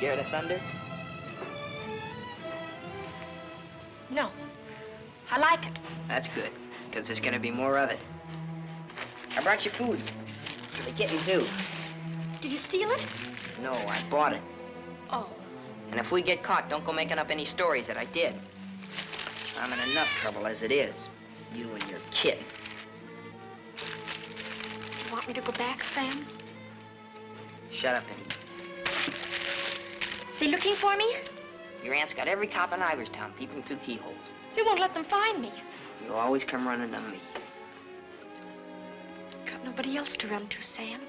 Scared of thunder? No. I like it. That's good, because there's gonna be more of it. I brought you food. For the kitten, too. Did you steal it? No, I bought it. Oh. And if we get caught, don't go making up any stories that I did. I'm in enough trouble as it is. You and your kitten. You want me to go back, Sam? Shut up and. They looking for me? Your aunt's got every cop in Iverstown peeping through keyholes. You won't let them find me. You always come running to me. Got nobody else to run to, Sam.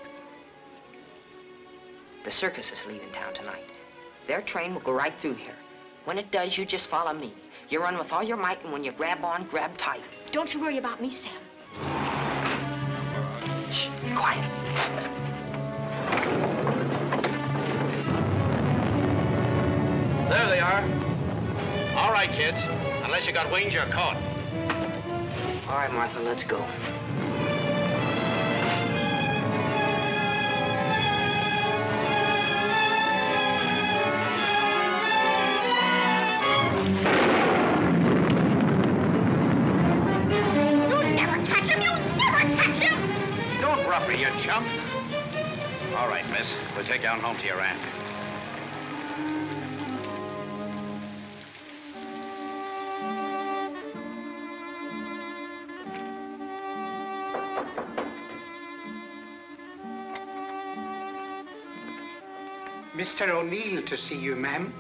The circus is leaving town tonight. Their train will go right through here. When it does, you just follow me. You run with all your might, and when you grab on, grab tight. Don't you worry about me, Sam. Shh, be quiet. There they are. All right, kids. Unless you got wings, you're caught. All right, Martha, let's go. You'll never touch him! You'll never touch him! Don't rough her, you chump. All right, miss. We'll take you on home to your aunt. Mr. O'Neill to see you, ma'am.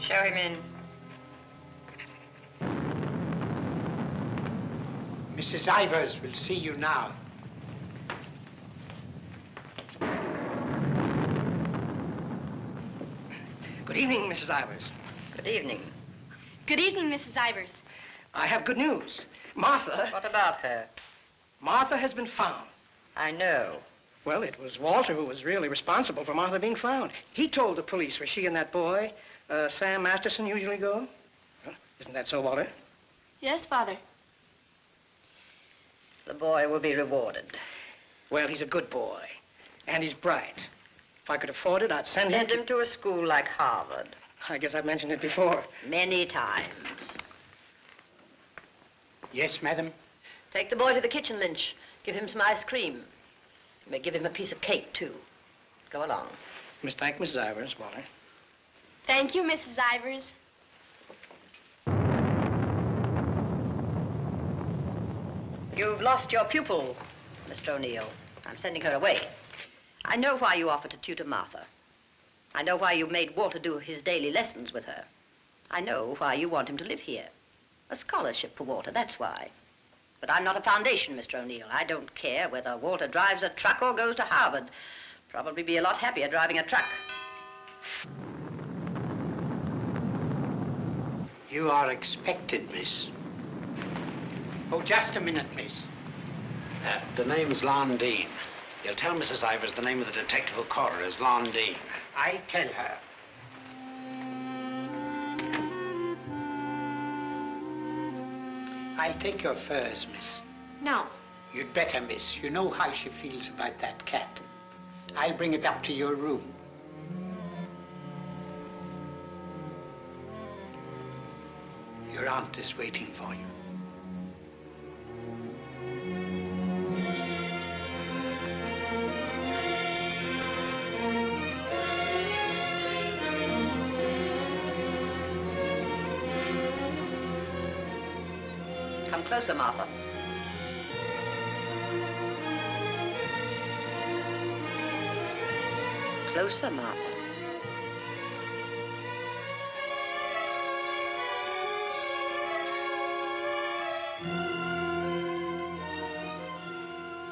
Show him in. Mrs. Ivers will see you now. Good evening, Mrs. Ivers. Good evening. Good evening, Mrs. Ivers. I have good news. Martha, What about her? Martha has been found. I know. Well, it was Walter who was really responsible for Martha being found. He told the police where she and that boy, uh, Sam Masterson, usually go. Huh? Isn't that so, Walter? Yes, Father. The boy will be rewarded. Well, he's a good boy, and he's bright. If I could afford it, I'd send him. Send him to a school like Harvard. I guess I've mentioned it before. Many times. Yes, madam. Take the boy to the kitchen, Lynch. Give him some ice cream. You may give him a piece of cake, too. Go along. Miss, thank Mrs. Ivers, Walter. Thank you, Mrs. Ivers. You've lost your pupil, Mr. O'Neill. I'm sending her away. I know why you offered to tutor Martha. I know why you made Walter do his daily lessons with her. I know why you want him to live here. A scholarship for Walter, that's why. But I'm not a foundation, Mr. O'Neill. I don't care whether Walter drives a truck or goes to Harvard. Probably be a lot happier driving a truck. You are expected, miss. Oh, just a minute, miss. Uh, the name's Dean. You'll tell Mrs. Ivers the name of the detective who caught her is Dean. I tell her. I'll take your furs, miss. No. You'd better, miss. You know how she feels about that cat. I'll bring it up to your room. Your aunt is waiting for you. Closer, Martha. Closer, Martha.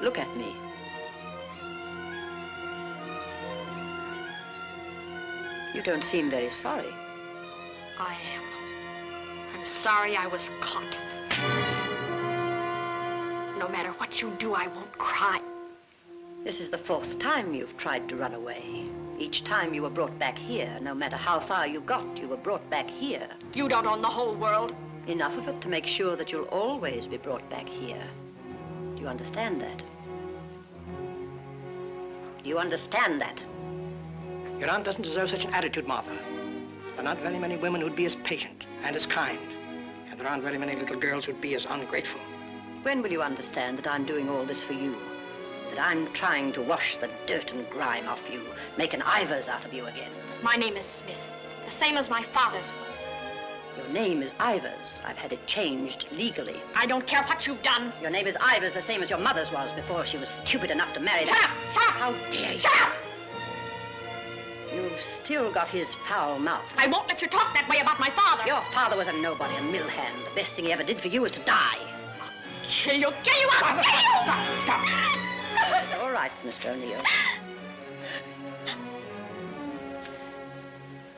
Look at me. You don't seem very sorry. I am. I'm sorry I was caught. No matter what you do, I won't cry. This is the fourth time you've tried to run away. Each time you were brought back here. No matter how far you got, you were brought back here. You don't own the whole world. Enough of it to make sure that you'll always be brought back here. Do you understand that? Do you understand that? Your aunt doesn't deserve such an attitude, Martha. There are not very many women who'd be as patient and as kind. And there aren't very many little girls who'd be as ungrateful. When will you understand that I'm doing all this for you? That I'm trying to wash the dirt and grime off you, make an Ivers out of you again. My name is Smith, the same as my father's was. Your name is Ivers. I've had it changed legally. I don't care what you've done. Your name is Ivers, the same as your mother's was before she was stupid enough to marry Shut that. up! Shut up! How dare you? Shut up! You've still got his foul mouth. I won't let you talk that way about my father. Your father was a nobody, a mill hand. The best thing he ever did for you was to die. Kill you, kill you, I'll kill you! Stop, stop. All right, Mr. O'Neill.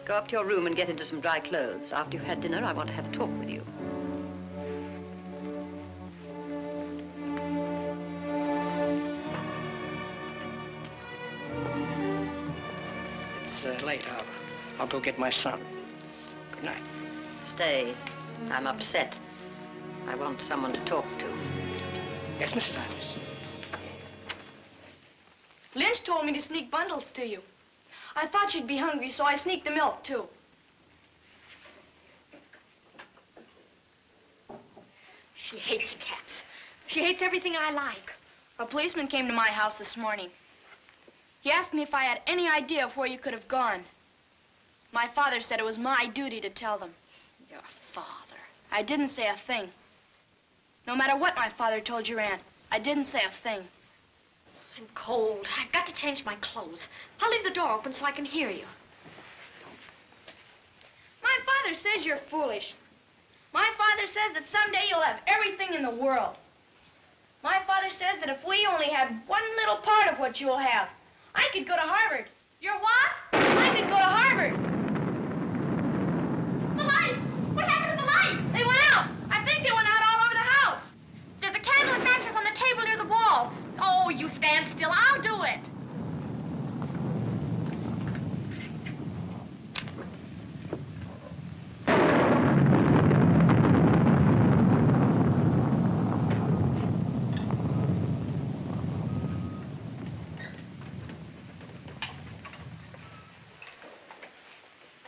Go up to your room and get into some dry clothes. After you've had dinner, I want to have a talk with you. It's uh, late. I'll, I'll go get my son. Good night. Stay. I'm upset. I want someone to talk to. Yes, Mrs. Ivers. Lynch told me to sneak bundles to you. I thought you'd be hungry, so I sneaked the milk, too. She hates cats. She hates everything I like. A policeman came to my house this morning. He asked me if I had any idea of where you could have gone. My father said it was my duty to tell them. Your father. I didn't say a thing. No matter what my father told your aunt, I didn't say a thing. I'm cold. I've got to change my clothes. I'll leave the door open so I can hear you. My father says you're foolish. My father says that someday you'll have everything in the world. My father says that if we only had one little part of what you'll have, I could go to Harvard. You're what? I could go to Harvard. The lights! What happened to the lights? They went out. I think they went out all over the house. There's a candle and matches on the table near the wall. Oh, you stand still. I'll do it.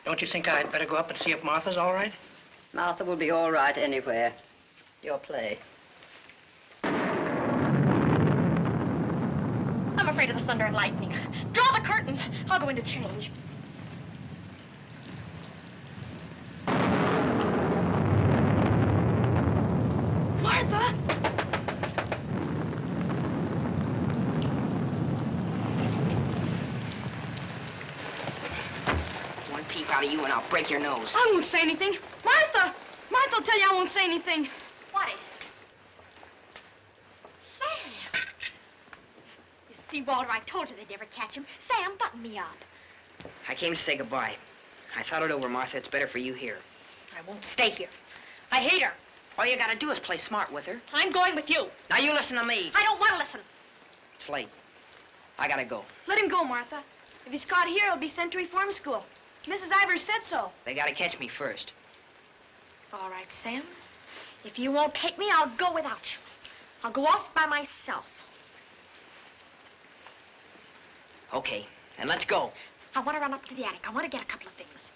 Don't you think I'd better go up and see if Martha's all right? Martha will be all right anywhere. Your play. I'm afraid of the thunder and lightning. Draw the curtains. I'll go in to change. Martha! One peep out of you and I'll break your nose. I won't say anything. Martha! Martha'll tell you I won't say anything. What is it? Sam! You see, Walter, I told you they'd never catch him. Sam, button me up. I came to say goodbye. I thought it over, Martha. It's better for you here. I won't stay here. I hate her. All you gotta do is play smart with her. I'm going with you. Now you listen to me. I don't want to listen. It's late. I gotta go. Let him go, Martha. If he's caught here, he'll be sent to reform school. Mrs. Ivers said so. They gotta catch me first. All right, Sam. If you won't take me, I'll go without you. I'll go off by myself. Okay, then let's go. I want to run up to the attic. I want to get a couple of things.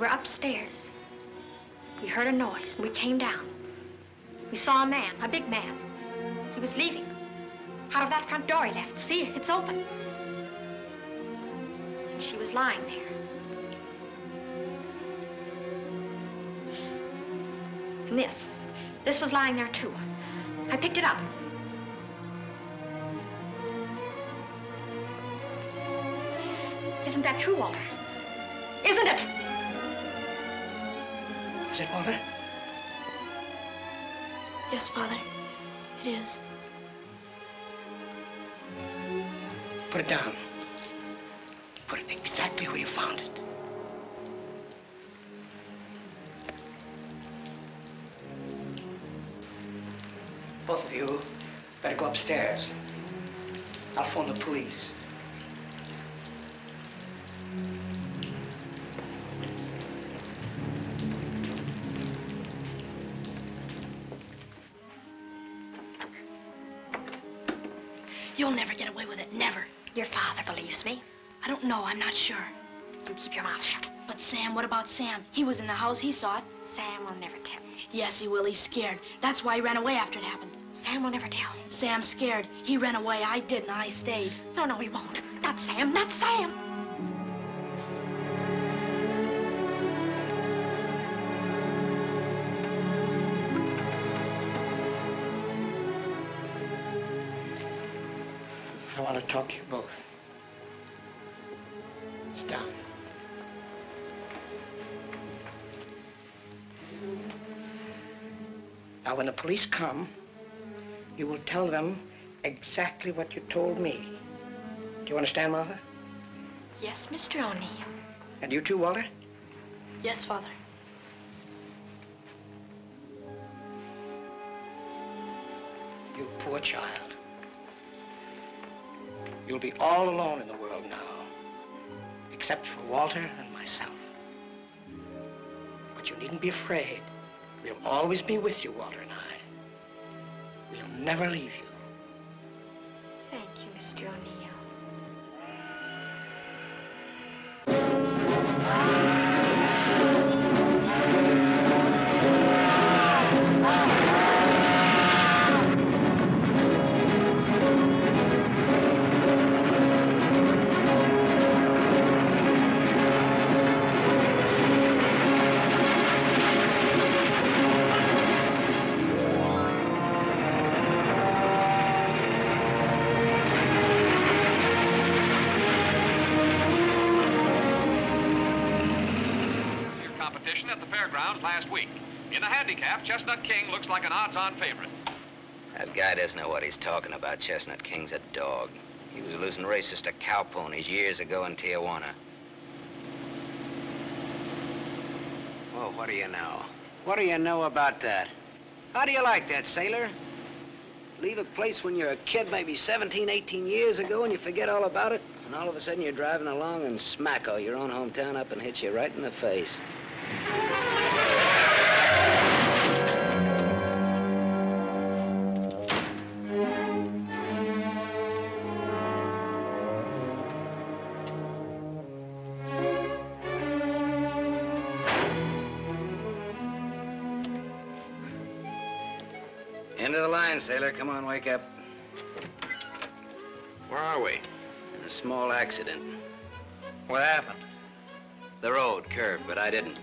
Were upstairs. We heard a noise, and we came down. We saw a man, a big man. He was leaving. Out of that front door he left. See, it's open. And she was lying there. And this, this was lying there too. I picked it up. Isn't that true, Walter? Isn't it? Is it, Walter? Yes, Father. It is. Put it down. Put it exactly where you found it. Both of you better go upstairs. I'll phone the police. You'll never get away with it. Never. Your father believes me. I don't know. I'm not sure. You keep your mouth shut. But Sam, what about Sam? He was in the house. He saw it. Sam will never tell. Yes, he will. He's scared. That's why he ran away after it happened. Sam will never tell. Sam's scared. He ran away. I didn't. I stayed. No, no, he won't. Not Sam. Not Sam. Talk to you both. Sit down. Now, when the police come, you will tell them exactly what you told me. Do you understand, Martha? Yes, Mr. O'Neill. And you too, Walter? Yes, Father. You poor child. You'll be all alone in the world now, except for Walter and myself. But you needn't be afraid. We'll always be with you, Walter and I. We'll never leave you. Thank you, Mr. O'Neill. Last week. In the handicap, Chestnut King looks like an odds-on favorite. That guy doesn't know what he's talking about. Chestnut King's a dog. He was losing races to cow ponies years ago in Tijuana. Well, what do you know? What do you know about that? How do you like that, sailor? Leave a place when you're a kid, maybe 17, 18 years ago, and you forget all about it, and all of a sudden you're driving along and smacko your own hometown up and hits you right in the face. End of the line, sailor. Come on, wake up. Where are we? In a small accident. What happened? The road curved, but I didn't.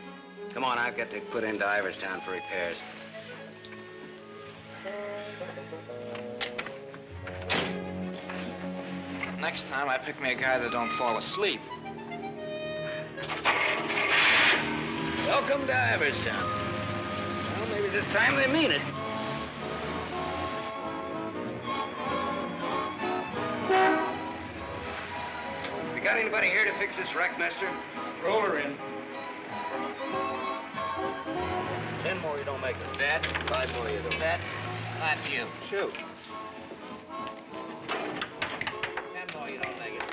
Come on, I've got to put into Iverstown for repairs. Next time, I pick me a guy that don't fall asleep. Welcome to Iverstown. Well, maybe this time they mean it. Anybody here to fix this wreck, mister? Roll her in. Ten more, you don't make it. Bet. Five more you don't. Bet. Not you. Shoot. Ten more, you don't make it.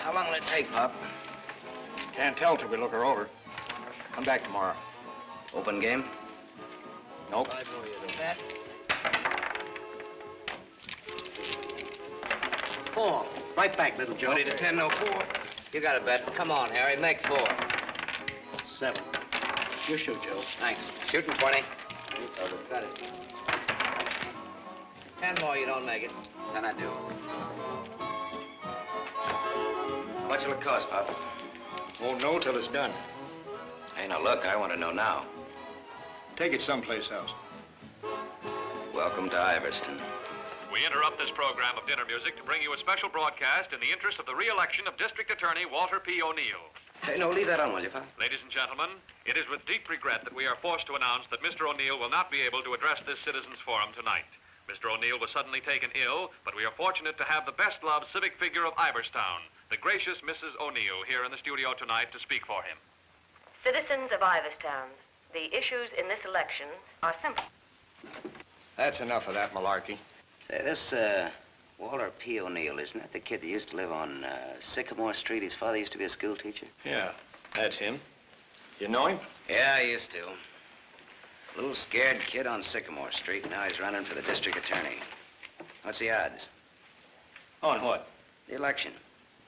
How long will it take, Pop? Can't tell till we look her over. Come back tomorrow. Open game? Nope. Five more you don't. Bet. Four. Right back, little Joe. 20 to 10, no four. You got a Bet. Come on, Harry, make four. Seven. You shoot, Joe. Thanks. Shooting 20. Got it. Ten more, you don't make it. Then I do. How much will it cost, Pop? Won't know till it's done. Hey, now look, I want to know now. Take it someplace else. Welcome to Iverstown. We interrupt this program of dinner music to bring you a special broadcast in the interest of the re-election of District Attorney Walter P. O'Neill. Hey, no, leave that on, will you, Pop? Ladies and gentlemen, it is with deep regret that we are forced to announce that Mr. O'Neill will not be able to address this citizens' forum tonight. Mr. O'Neill was suddenly taken ill, but we are fortunate to have the best-loved civic figure of Iverstown, the gracious Mrs. O'Neill, here in the studio tonight to speak for him. Citizens of Iverstown, the issues in this election are simple. That's enough of that malarkey. Say, this, uh, Walter P. O'Neill, isn't that the kid that used to live on uh, Sycamore Street? His father used to be a school teacher. Yeah, that's him. You know him? Yeah, I used to. Little scared kid on Sycamore Street. Now he's running for the district attorney. What's the odds? On what? The election.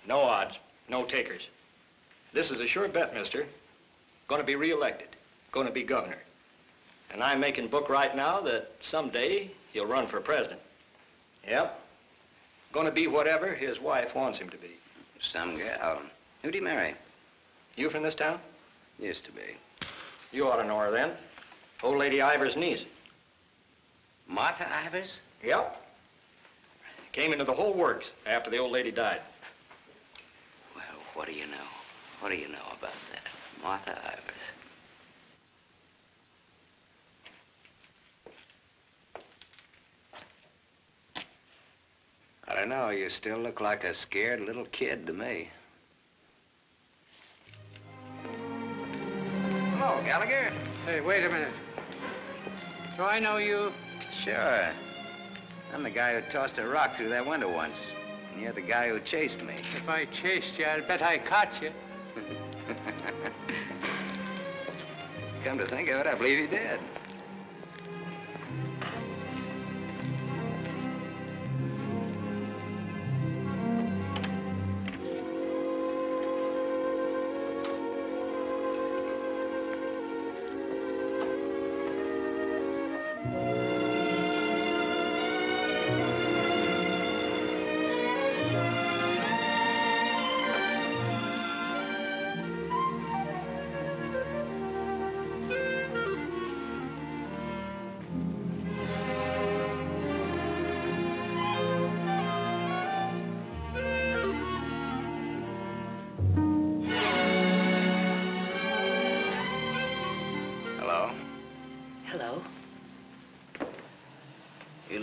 No odds, no takers. This is a sure bet, mister. Gonna be reelected. Gonna be governor. And I'm making book right now that someday he'll run for president. Yep. Gonna be whatever his wife wants him to be. Some gal. Who'd he marry? You from this town? Used to be. You ought to know her then. Old Lady Ivers' niece. Martha Ivers? Yep. Came into the whole works after the old lady died. Well, what do you know? What do you know about that? Martha Ivers. I don't know. You still look like a scared little kid to me. Hello, Gallagher. Hey, wait a minute. Do I know you? Sure. I'm the guy who tossed a rock through that window once. And you're the guy who chased me. If I chased you, I'd bet I caught you. Come to think of it, I believe you did.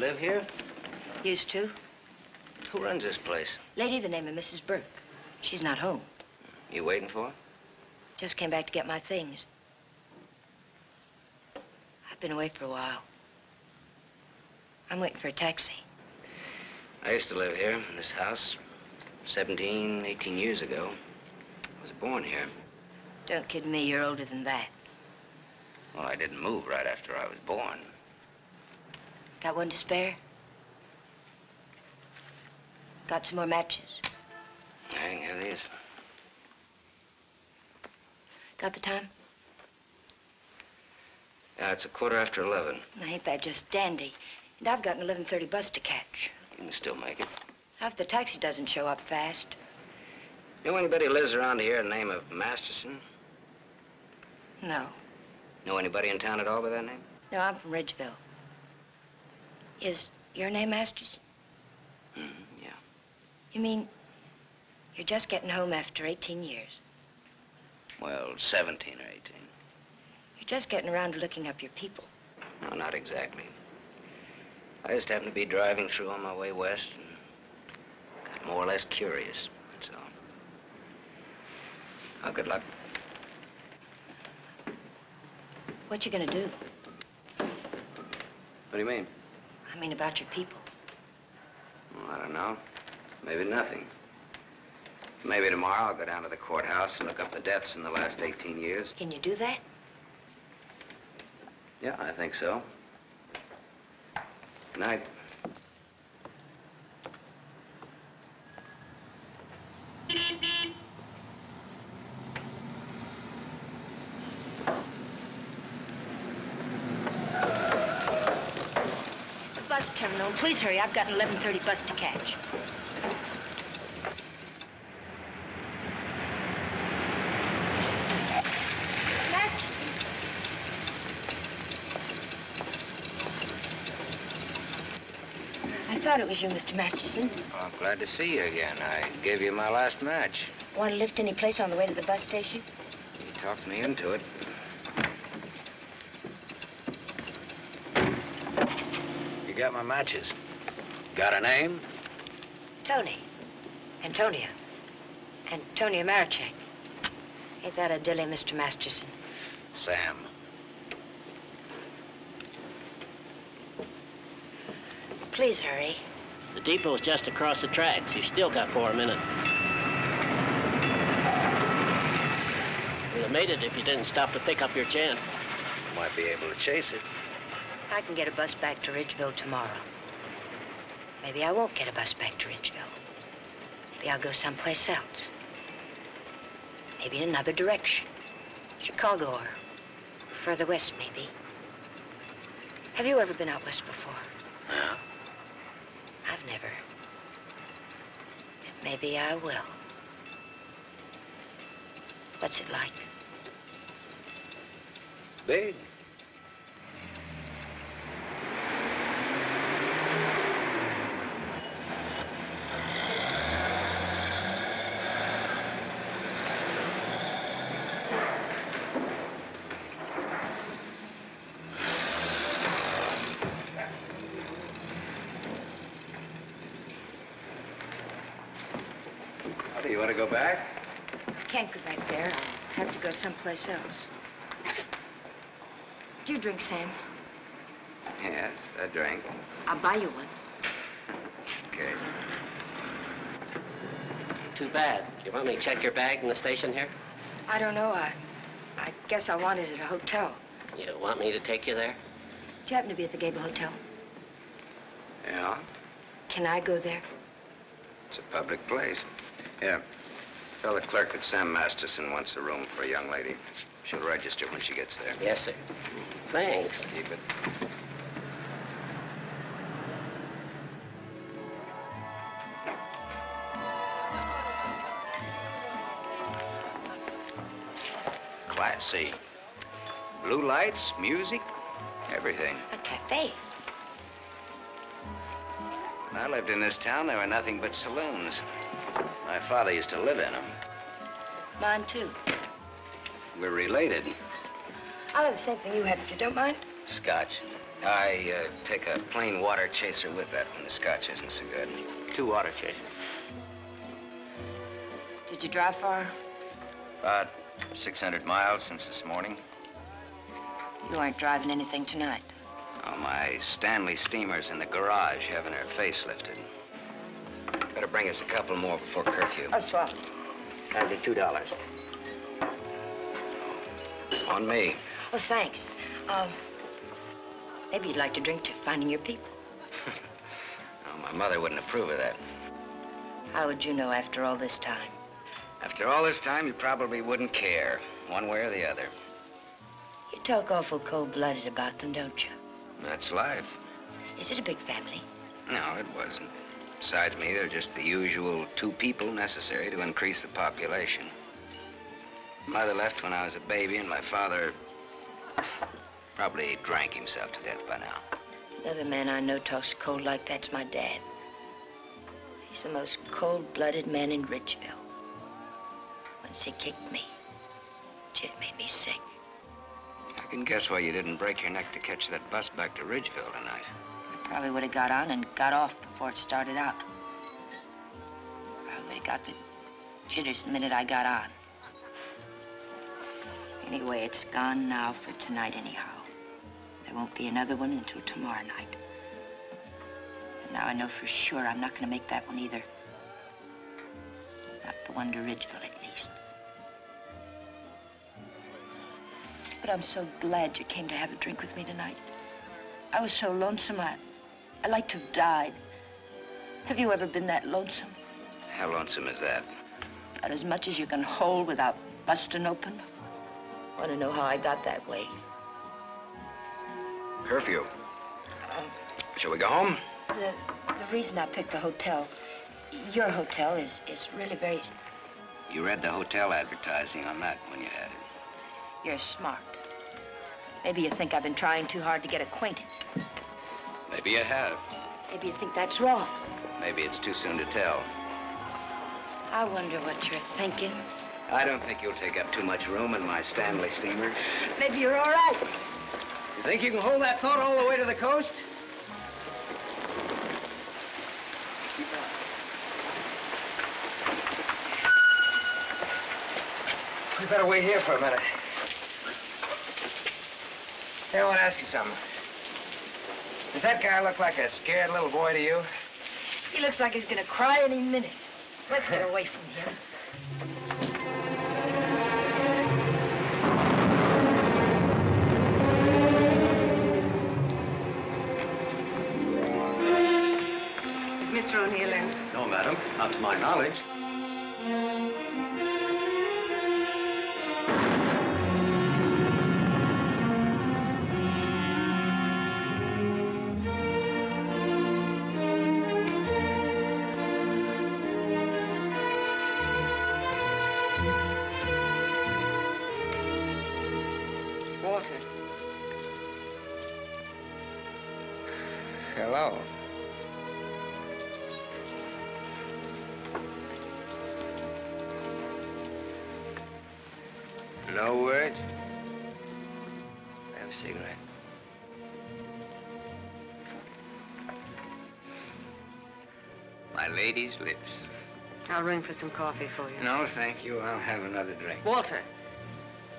Live here? Used to. Who runs this place? Lady, the name of Mrs. Burke. She's not home. You waiting for her? Just came back to get my things. I've been away for a while. I'm waiting for a taxi. I used to live here in this house 17, 18 years ago. I was born here. Don't kid me, you're older than that. Well, I didn't move right after I was born. Got one to spare? Got some more matches? I can have these. Got the time? Yeah, it's a quarter after 11. Now, ain't that just dandy? And I've got an 11.30 bus to catch. You can still make it. If the taxi doesn't show up fast, You know anybody who lives around here in the name of Masterson? no. Know anybody in town at all by that name? No, I'm from Ridgeville. Is your name Masters? Mm, yeah. You mean you're just getting home after 18 years? Well, 17 or 18. You're just getting around to looking up your people. No, not exactly. I just happened to be driving through on my way west and got more or less curious, that's all. Oh, good luck. What you gonna do? What do you mean? I mean about your people. Well, I don't know. Maybe nothing. Maybe tomorrow I'll go down to the courthouse and look up the deaths in the last 18 years. Can you do that? Yeah, I think so. Good night. The bus terminal. Please hurry. I've got an 11.30 bus to catch. Masterson. I thought it was you, Mr. Masterson. Well, I'm glad to see you again. I gave you my last match. Want to lift any place on the way to the bus station? You talked me into it. You got my matches. Got a name? Toni. Antonia. Antonia Marachek. Ain't that a dilly, Mr. Masterson? Sam. Please hurry. The depot's just across the tracks. You still got four minutes. You'd have made it if you didn't stop to pick up your gent. Might be able to chase it. I can get a bus back to Ridgeville tomorrow. Maybe I won't get a bus back to Ridgeville. Maybe I'll go someplace else. Maybe in another direction. Chicago or further west, maybe. Have you ever been out west before? No. I've never. Maybe I will. What's it like? Big. What, do you want to go back? Can't go back there. I'll have to go someplace else. Do you drink, Sam? Yes, I drank. I'll buy you one. Okay. Too bad. You want me to check your bag in the station here? I don't know. I, I guess I want it at a hotel. You want me to take you there? Do you happen to be at the Gable Hotel? Yeah, Can I go there? it's a public place. Yeah. Tell the clerk that Sam Masterson wants a room for a young lady. She'll register when she gets there. Yes, sir. Thanks. Keep it. Class C. Blue lights, music, everything. A cafe. When I lived in this town, there were nothing but saloons. My father used to live in them. Mine, too. We're related. I'll have the same thing you had, if you don't mind. Scotch. I uh, take a plain water chaser with that when the scotch isn't so good. Two water chasers. Did you drive far? About 600 miles since this morning. You aren't driving anything tonight. Oh, my Stanley steamer's in the garage having her face lifted. Better bring us a couple more before curfew. Oh, swell. That'd be two dollars. On me. Oh, thanks. Um, maybe you'd like to drink to finding your people. Oh, my mother wouldn't approve of that. How would you know after all this time? After all this time, you probably wouldn't care, one way or the other. You talk awful cold-blooded about them, don't you? That's life. Is it a big family? No, it wasn't. Besides me, they're just the usual two people necessary to increase the population. Mother left when I was a baby, and my father probably drank himself to death by now. Another man I know talks cold like that's my dad. He's the most cold-blooded man in Ridgeville. Once he kicked me, Jit made me sick. I can guess why you didn't break your neck to catch that bus back to Ridgeville tonight. Probably would have got on and got off before it started out. Probably would have got the jitters the minute I got on. Anyway, it's gone now for tonight anyhow. There won't be another one until tomorrow night. And now I know for sure I'm not going to make that one either. Not the one to Ridgeville, at least. But I'm so glad you came to have a drink with me tonight. I was so lonesome, I, I like to have died. Have you ever been that lonesome? How lonesome is that? About as much as you can hold without busting open? I want to know how I got that way? Curfew. Shall we go home? The, the reason I picked the hotel, your hotel, is, is really very... You read the hotel advertising on that when you had it. You're smart. Maybe you think I've been trying too hard to get acquainted. Maybe you have. Maybe you think that's wrong. Maybe it's too soon to tell. I wonder what you're thinking. I don't think you'll take up too much room in my Stanley steamer. Maybe you're all right. You think you can hold that thought all the way to the coast? We better wait here for a minute. Hey, I want to ask you something. Does that guy look like a scared little boy to you? He looks like he's gonna cry any minute. Let's get away from here. Is Mr. O'Neill in? No, madam, not to my knowledge. Lady's lips. I'll ring for some coffee for you. No, thank you. I'll have another drink. Walter.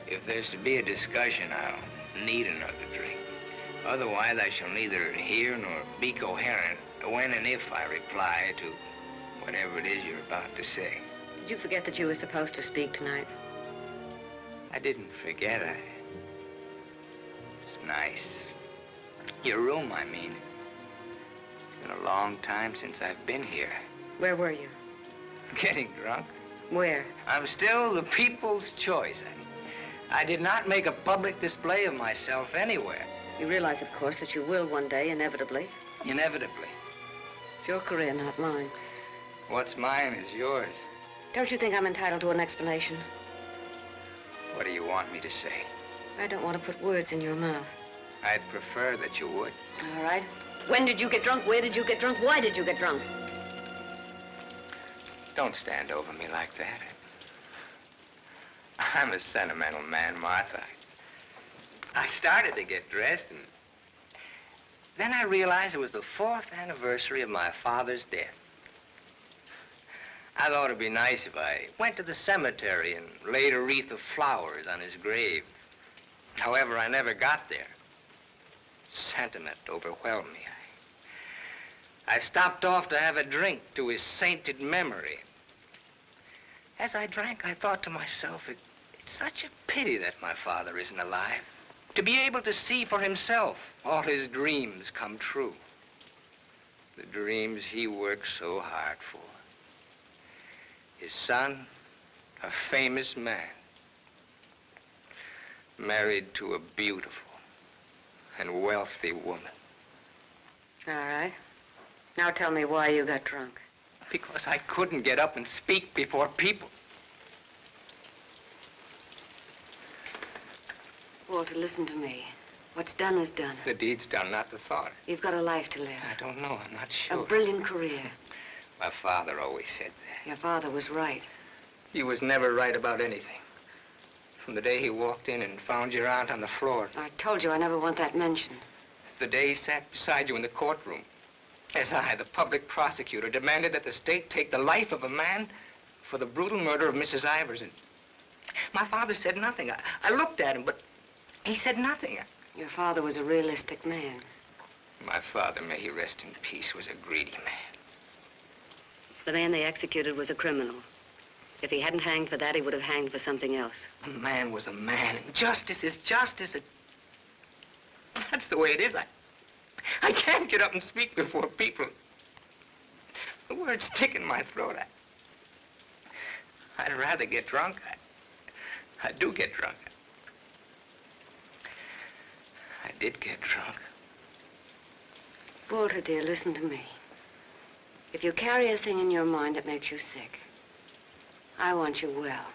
If there's to be a discussion, I'll need another drink. Otherwise, I shall neither hear nor be coherent when and if I reply to whatever it is you're about to say. Did you forget that you were supposed to speak tonight? I didn't forget. I... It's nice. Your room, I mean. It's been a long time since I've been here. Where were you? Getting drunk. Where? I'm still the people's choice. I, I did not make a public display of myself anywhere. You realize, of course, that you will one day, inevitably. Inevitably. It's your career, not mine. What's mine is yours. Don't you think I'm entitled to an explanation? What do you want me to say? I don't want to put words in your mouth. I'd prefer that you would. All right. When did you get drunk? Where did you get drunk? Why did you get drunk? Don't stand over me like that. I'm a sentimental man, Martha. I started to get dressed, and then I realized it was the fourth anniversary of my father's death. I thought it'd be nice if I went to the cemetery and laid a wreath of flowers on his grave. However, I never got there. Sentiment overwhelmed me. I, stopped off to have a drink to his sainted memory. As I drank, I thought to myself, it, it's such a pity that my father isn't alive. To be able to see for himself all his dreams come true. The dreams he worked so hard for. His son, a famous man, married to a beautiful and wealthy woman. All right. Now tell me why you got drunk. Because I couldn't get up and speak before people. Walter, listen to me. What's done is done. The deed's done, not the thought. You've got a life to live. I don't know. I'm not sure. A brilliant career. My father always said that. Your father was right. He was never right about anything. From the day he walked in and found your aunt on the floor. I told you I never want that mentioned. The day he sat beside you in the courtroom. As I, the public prosecutor, demanded that the state take the life of a man for the brutal murder of Mrs. Iverson. My father said nothing. I, I looked at him, but he said nothing. Your father was a realistic man. My father, may he rest in peace, was a greedy man. The man they executed was a criminal. If he hadn't hanged for that, he would have hanged for something else. A man was a man, and justice is justice. That's the way it is. I, I can't get up and speak before people. The words stick in my throat. I, I'd rather get drunk. I, I do get drunk. I did get drunk. Walter, dear, listen to me. If you carry a thing in your mind that makes you sick, I want you well.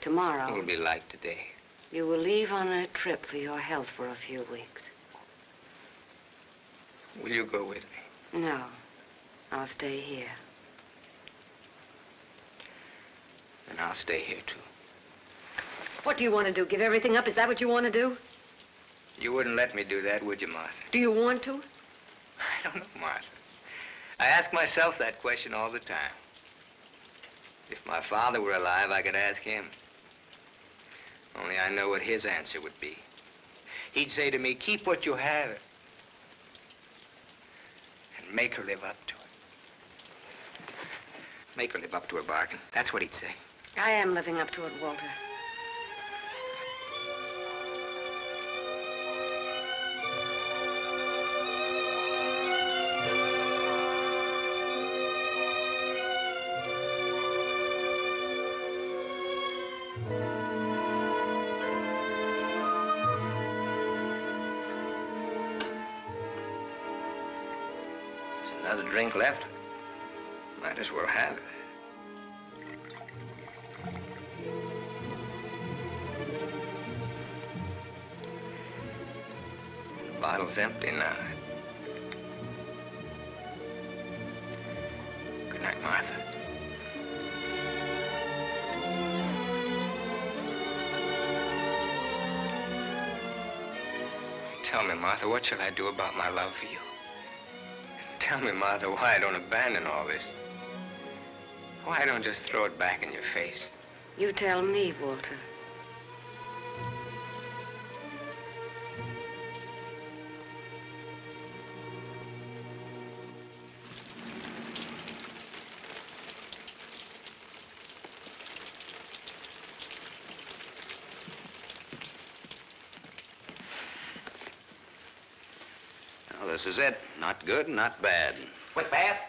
Tomorrow, It'll be like today. you will leave on a trip for your health for a few weeks. Will you go with me? No, I'll stay here. And I'll stay here, too. What do you want to do? Give everything up? Is that what you want to do? You wouldn't let me do that, would you, Martha? Do you want to? I don't know, Martha. I ask myself that question all the time. If my father were alive, I could ask him. Only I know what his answer would be. He'd say to me, keep what you have and make her live up to it. Make her live up to her bargain. That's what he'd say. I am living up to it, Walter. Bottle's empty now. Good night, Martha. Tell me, Martha, what shall I do about my love for you? Tell me, Martha, why I don't abandon all this. Why I don't just throw it back in your face. You tell me, Walter. This is it. Not good, not bad. With Bath?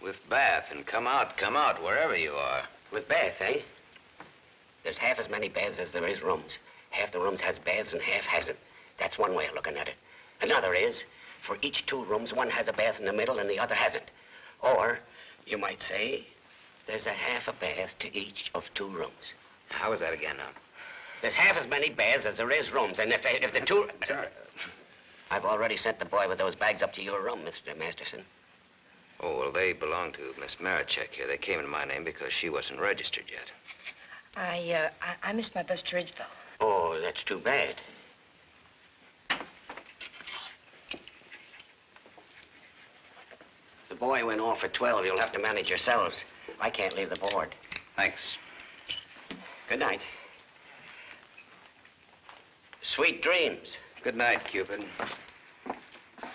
With Bath, and come out, come out, wherever you are. With bath, eh? There's half as many baths as there is rooms. Half the rooms has baths and half hasn't. That's one way of looking at it. Another is, for each two rooms, one has a bath in the middle and the other hasn't. Or, you might say, there's a half a bath to each of two rooms. How was that again now? There's half as many baths as there is rooms, and if, if the two... Sorry. I've already sent the boy with those bags up to your room, Mr. Masterson. Oh, well, they belong to Miss Marachek here. They came in my name because she wasn't registered yet. I, uh, I, I missed my bus to Ridgeville. Oh, that's too bad. The boy went off at 12. You'll have to manage yourselves. I can't leave the board. Thanks. Good night. Sweet dreams. Good night, Cupid.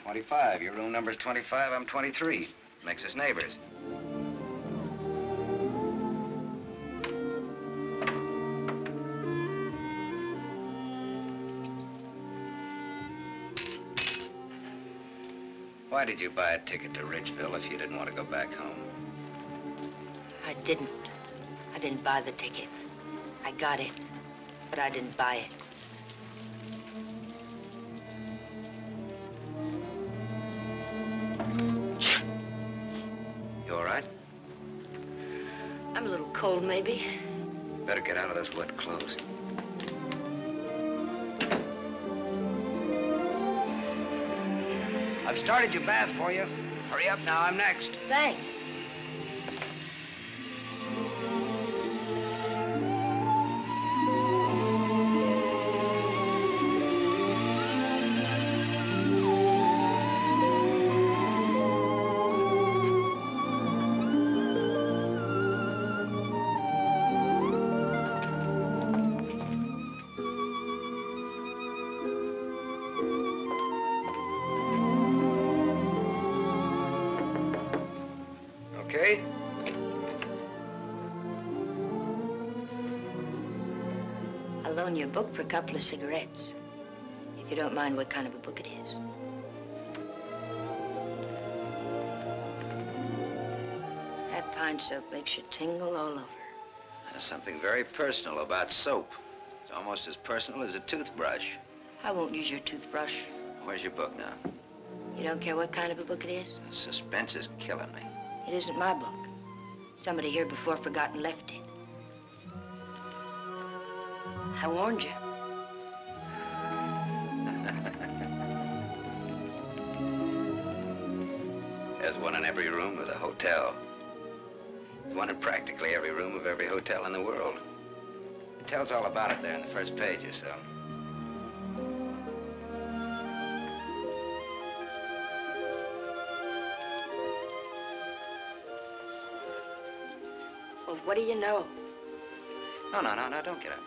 25. Your room number's 25. I'm 23. Makes us neighbors. Why did you buy a ticket to Ridgeville if you didn't want to go back home? I didn't. I didn't buy the ticket. I got it, but I didn't buy it. Cold, maybe. Better get out of those wet clothes. I've started your bath for you. Hurry up now, I'm next. Thanks. For a couple of cigarettes. If you don't mind what kind of a book it is. That pine soap makes you tingle all over. There's something very personal about soap. It's almost as personal as a toothbrush. I won't use your toothbrush. Where's your book now? You don't care what kind of a book it is? The suspense is killing me. It isn't my book. Somebody here before forgot and left it. I warned you. Every room of the hotel. One in practically every room of every hotel in the world. It tells all about it there in the first page or so. Well, what do you know? No, no, no, no, don't get up.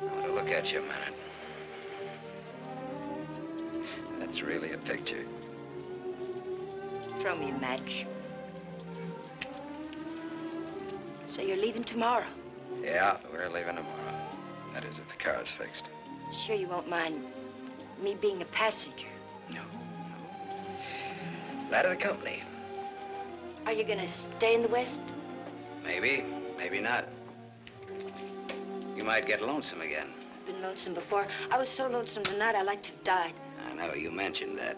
I want to look at you a minute. That's really a picture. Throw me a match. So you're leaving tomorrow? Yeah, we're leaving tomorrow. That is, if the car's fixed. Sure you won't mind me being a passenger? No, no. That of the company. Are you gonna stay in the West? Maybe, maybe not. You might get lonesome again. I've been lonesome before. I was so lonesome tonight I'd like to have died. Know, you mentioned that.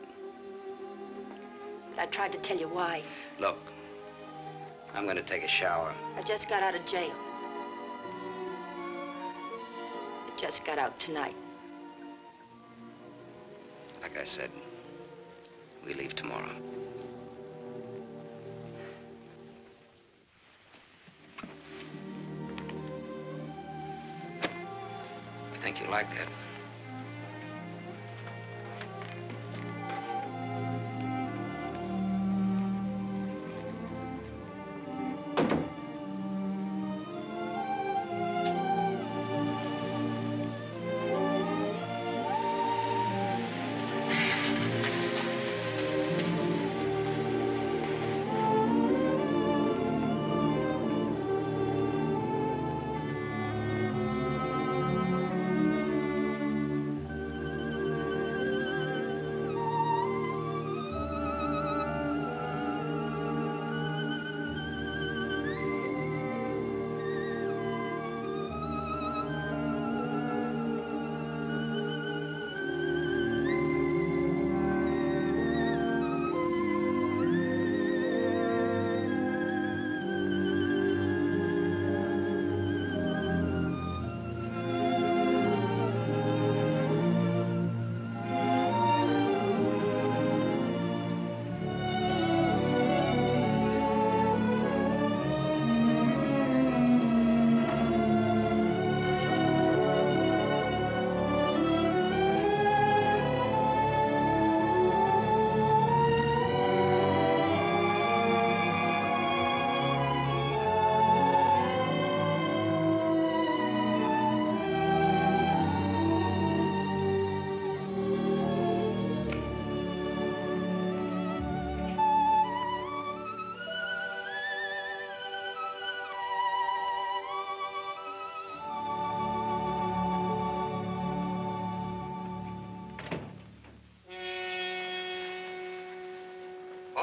But I tried to tell you why. Look, I'm gonna take a shower. I just got out of jail. I just got out tonight. Like I said, we leave tomorrow. I think you like that.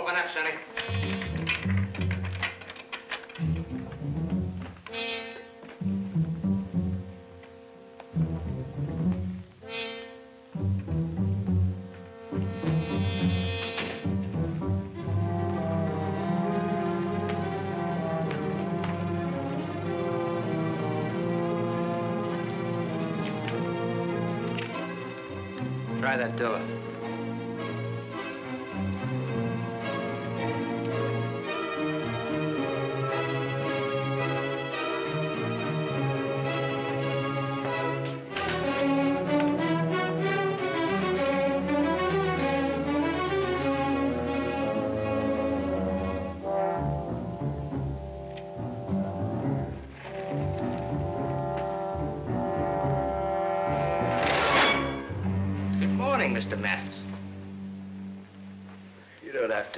Open up, Sonny. Try that door.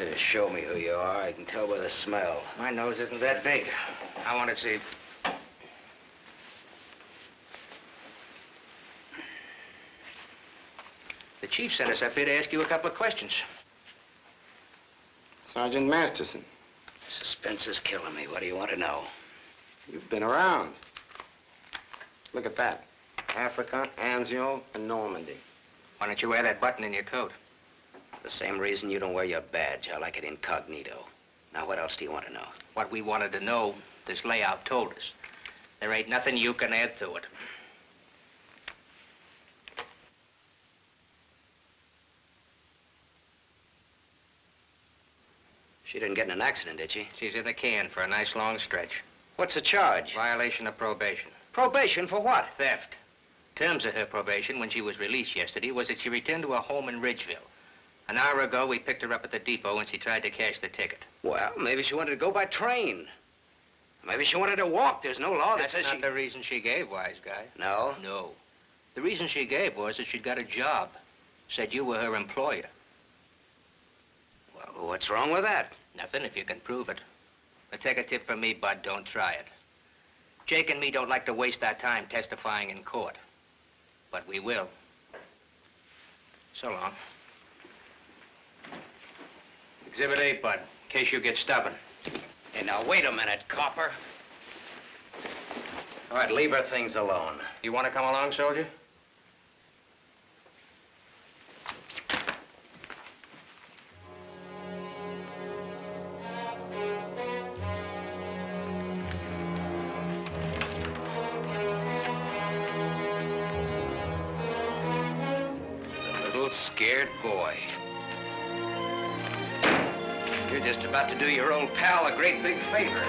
to show me who you are. I can tell by the smell. My nose isn't that big. I want to see. The chief sent us up here to ask you a couple of questions. Sergeant Masterson. The suspense is killing me. What do you want to know? You've been around. Look at that. Africa, Anzio, and Normandy. Why don't you wear that button in your coat? The same reason you don't wear your badge. I like it incognito. Now, what else do you want to know? What we wanted to know, this layout told us. There ain't nothing you can add to it. She didn't get in an accident, did she? She's in the can for a nice long stretch. What's the charge? Violation of probation. Probation for what? Theft. Terms of her probation when she was released yesterday was that she returned to her home in Ridgeville. An hour ago, we picked her up at the depot when she tried to cash the ticket. Well, maybe she wanted to go by train. Maybe she wanted to walk. There's no law that That's says not she... the reason she gave, wise guy. No? No. The reason she gave was that she'd got a job. Said you were her employer. Well, what's wrong with that? Nothing if you can prove it. But take a tip from me, Bud, don't try it. Jake and me don't like to waste our time testifying in court. But we will. So long. Exhibit A, Bud, in case you get stubborn. Hey, now, wait a minute, copper. All right, leave her things alone. You want to come along, soldier? Little scared boy. You're just about to do your old pal a great big favor.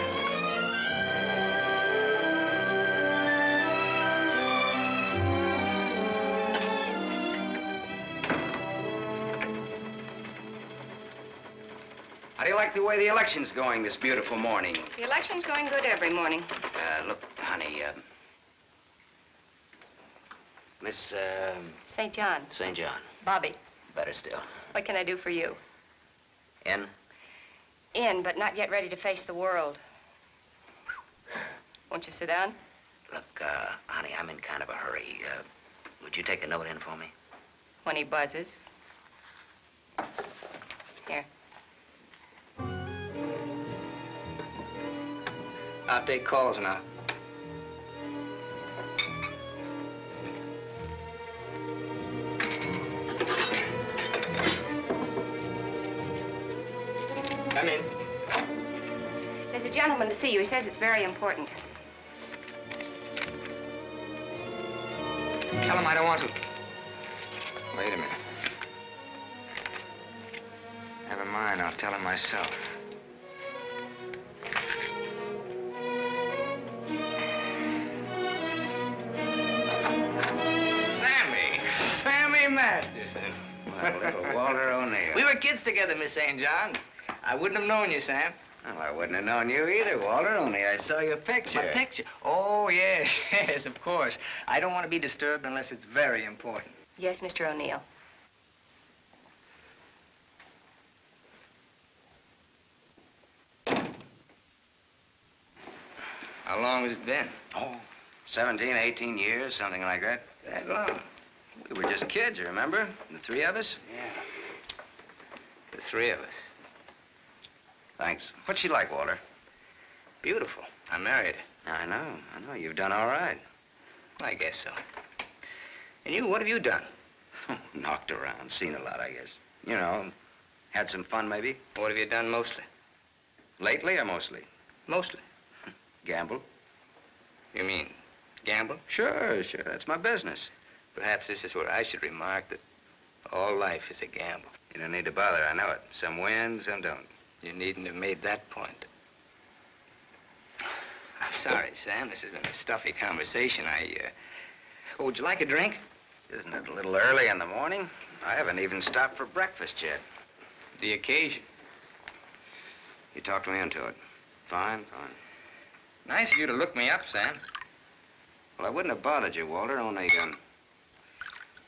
How do you like the way the election's going this beautiful morning? The election's going good every morning. Uh, look, honey, uh, Miss, uh, St. John. St. John. Bobby, Better still. what can I do for you? In? In, but not yet ready to face the world. Won't you sit down? Look, uh, honey, I'm in kind of a hurry. Uh, would you take a note in for me? When he buzzes. Here. I'll take calls now. A gentleman to see you. He says it's very important. Tell him I don't want to. Wait a minute. Never mind, I'll tell him myself. Sammy. Sammy Masterson. My little Walter O'Neill. We were kids together, Miss St. John. I wouldn't have known you, Sam. Well, I wouldn't have known you either, Walter, only I saw your picture. My picture? Oh, yes, yes, of course. I don't want to be disturbed unless it's very important. Yes, Mr. O'Neill. How long has it been? Oh, 17, 18 years, something like that. That long? We were just kids, remember? The three of us? Yeah. The three of us. Thanks. What's she like, Walter? Beautiful. I married her. I know, I know. You've done all right. I guess so. And you, what have you done? Knocked around, seen a lot, I guess. You know, had some fun, maybe. What have you done mostly? Lately or mostly? Mostly. Gamble. You mean gamble? Sure, sure. That's my business. Perhaps this is where I should remark that all life is a gamble. You don't need to bother. I know it. Some win, some don't. You needn't have made that point. I'm sorry, Sam. This has been a stuffy conversation. I, uh... Oh, would you like a drink? Isn't it a little early in the morning? I haven't even stopped for breakfast yet. The occasion. You talked me into it. Fine, fine. Nice of you to look me up, Sam. Well, I wouldn't have bothered you, Walter, only, um,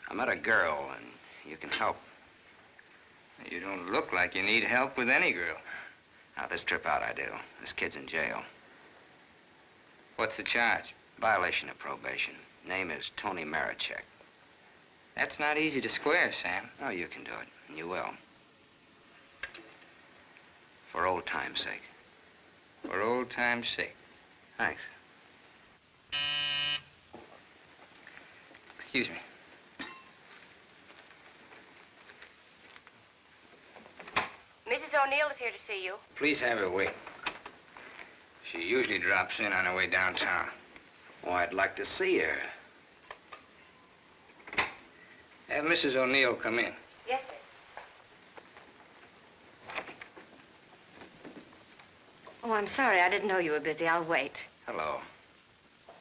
I met a girl, and you can help. You don't look like you need help with any girl. Now, this trip out I do. This kid's in jail. What's the charge? Violation of probation. Name is Toni Marachek. That's not easy to square, Sam. Oh, you can do it. You will. For old time's sake. For old time's sake. Thanks. Excuse me. Mrs. O'Neill is here to see you. Please have her wait. She usually drops in on her way downtown. Oh, I'd like to see her. Have Mrs. O'Neill come in. Yes, sir. Oh, I'm sorry. I didn't know you were busy. I'll wait. Hello.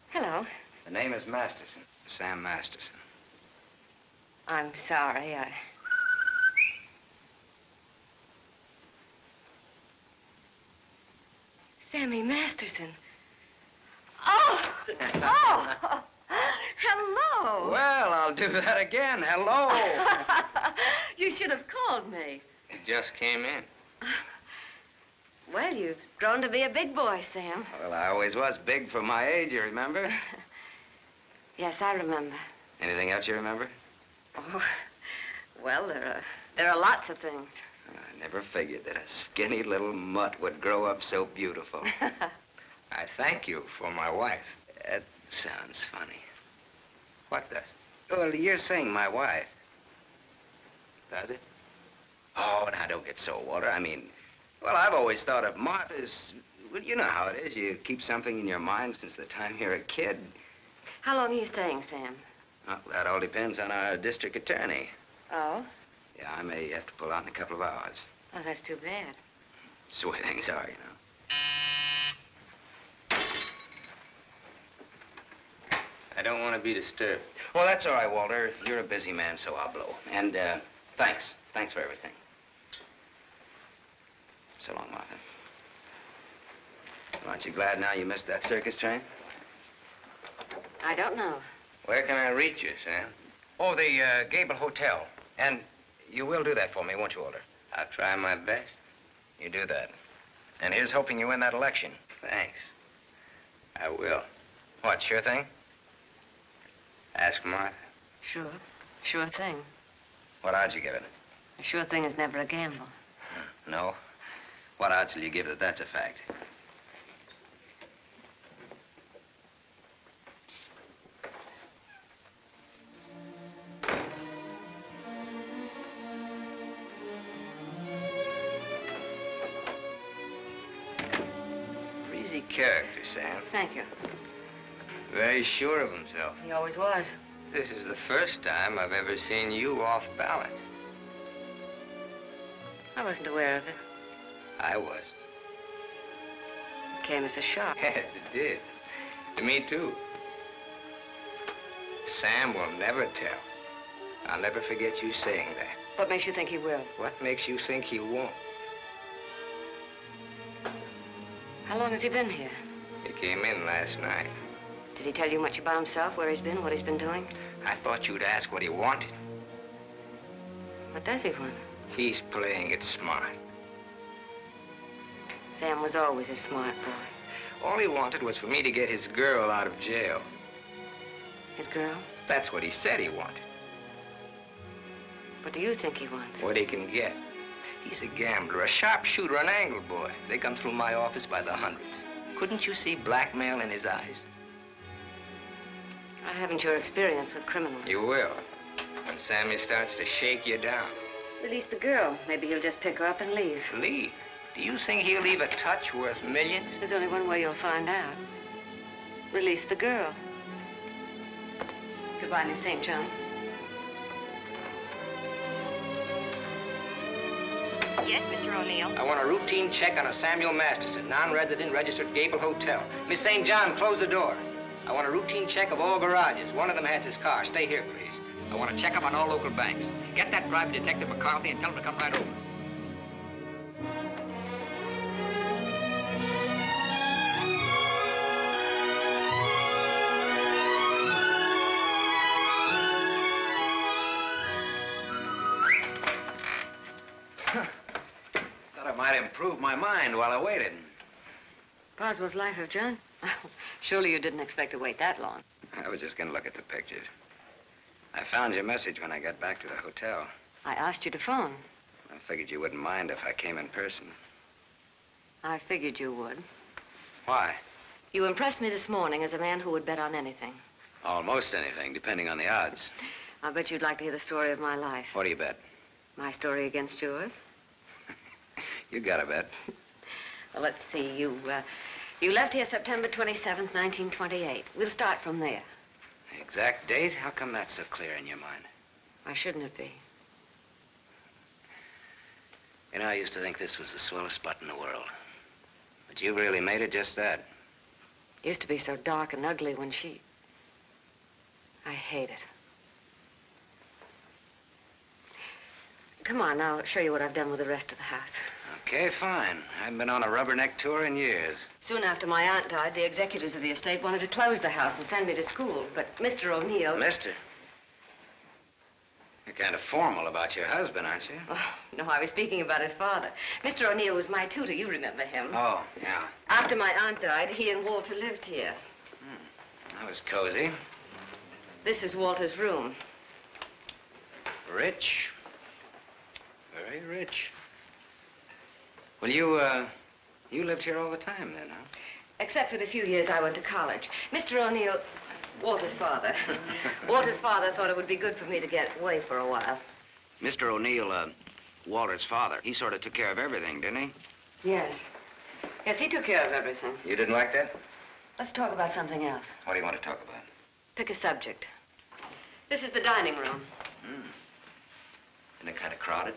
Hello. The name is Masterson. Sam Masterson. I'm sorry. I... Sammy Masterson. Oh! Oh! Hello! Well, I'll do that again. Hello. you should have called me. You just came in. Well, you've grown to be a big boy, Sam. Well, I always was big for my age, you remember? Yes, I remember. Anything else you remember? Oh, well, there are, there are lots of things. I never figured that a skinny little mutt would grow up so beautiful. I thank you for my wife. That sounds funny. What does? Well, you're saying my wife. Does it? Oh, now don't get so, Walter. I mean, well, I've always thought of Martha's. Well, you know how it is. You keep something in your mind since the time you're a kid. How long are you staying, Sam? Well, that all depends on our district attorney. Oh? Yeah, I may have to pull out in a couple of hours. Oh, that's too bad. It's the way things are, you know. I don't want to be disturbed. Well, that's all right, Walter. You're a busy man, so I'll blow. And, uh, thanks. Thanks for everything. So long, Martha. Aren't you glad now you missed that circus train? I don't know. Where can I reach you, Sam? Oh, the uh, Gable Hotel. And you will do that for me, won't you, Walter? I'll try my best. You do that. And here's hoping you win that election. Thanks. I will. What, sure thing? Ask Martha. Sure. Sure thing. What odds you give it? A sure thing is never a gamble. No? What odds will you give that that's a fact? Character, Sam. Thank you. Very sure of himself. He always was. This is the first time I've ever seen you off balance. I wasn't aware of it. I was. It came as a shock. Yes, it did. To me, too. Sam will never tell. I'll never forget you saying that. What makes you think he will? What makes you think he won't? How long has he been here? He came in last night. Did he tell you much about himself, where he's been, what he's been doing? I thought you'd ask what he wanted. What does he want? He's playing it smart. Sam was always a smart boy. All he wanted was for me to get his girl out of jail. His girl? That's what he said he wanted. What do you think he wants? What he can get. He's a gambler, a sharpshooter, an angle boy. They come through my office by the hundreds. Couldn't you see blackmail in his eyes? I haven't your experience with criminals. You will. When Sammy starts to shake you down. Release the girl. Maybe he'll just pick her up and leave. Leave? Do you think he'll leave a touch worth millions? There's only one way you'll find out. Release the girl. Goodbye, Miss St. John. Yes, Mr. O'Neill. I want a routine check on a Samuel Masterson, non-resident, registered Gable Hotel. Miss St. John, close the door. I want a routine check of all garages. One of them has his car. Stay here, please. I want to check up on all local banks. Get that private detective McCarthy and tell him to come right over. Improve my mind while I waited. Boswell's Life of Johnson. Surely you didn't expect to wait that long. I was just gonna look at the pictures. I found your message when I got back to the hotel. I asked you to phone. I figured you wouldn't mind if I came in person. I figured you would. Why? You impressed me this morning as a man who would bet on anything. Almost anything, depending on the odds. I'll bet you'd like to hear the story of my life. What do you bet? My story against yours. You got a bet. Well, let's see. You, uh, you left here September 27th, 1928. We'll start from there. The exact date? How come that's so clear in your mind? Why shouldn't it be? You know, I used to think this was the swellest spot in the world. But you've really made it just that. Used to be so dark and ugly when she... I hate it. Come on, I'll show you what I've done with the rest of the house. Okay, fine. I haven't been on a rubberneck tour in years. Soon after my aunt died, the executors of the estate wanted to close the house and send me to school. But Mr. O'Neill... Mister? You're kind of formal about your husband, aren't you? Oh, no, I was speaking about his father. Mr. O'Neill was my tutor. You remember him. Oh, yeah. After my aunt died, he and Walter lived here. Hmm. That was cozy. This is Walter's room. Rich. Very rich. Well, you, uh, you lived here all the time then, huh? Except for the few years I went to college. Mr. O'Neill, Walter's father. Walter's father thought it would be good for me to get away for a while. Mr. O'Neill, uh, Walter's father, he sort of took care of everything, didn't he? Yes. Yes, he took care of everything. You didn't like that? Let's talk about something else. What do you want to talk about? Pick a subject. This is the dining room. Hmm. Isn't it kind of crowded?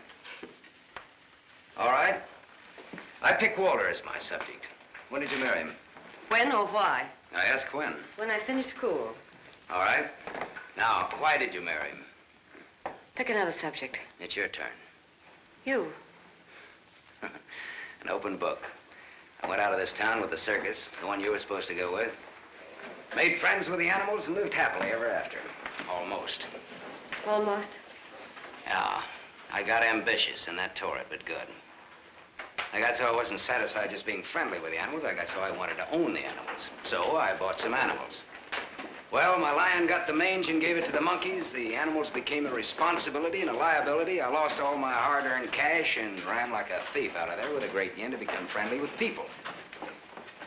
All right. I pick Walter as my subject. When did you marry him? When or why? I ask when. When I finished school. All right. Now, why did you marry him? Pick another subject. It's your turn. You. An open book. I went out of this town with the circus, the one you were supposed to go with. Made friends with the animals and lived happily ever after. Almost. Almost. Yeah. I got ambitious, and that tore it, but good. I got so I wasn't satisfied just being friendly with the animals. I got so I wanted to own the animals. So I bought some animals. Well, my lion got the mange and gave it to the monkeys. The animals became a responsibility and a liability. I lost all my hard-earned cash and ran like a thief out of there with a great yen to become friendly with people.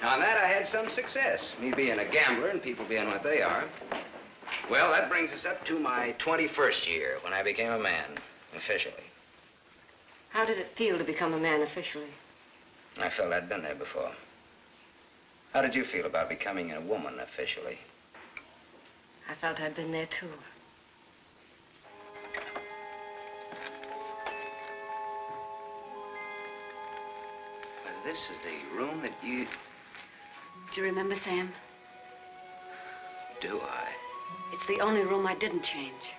Now, on that, I had some success, me being a gambler and people being what they are. Well, that brings us up to my 21st year, when I became a man, officially. How did it feel to become a man officially? I felt I'd been there before. How did you feel about becoming a woman officially? I felt I'd been there too. Well, this is the room that you... Do you remember, Sam? Do I? It's the only room I didn't change.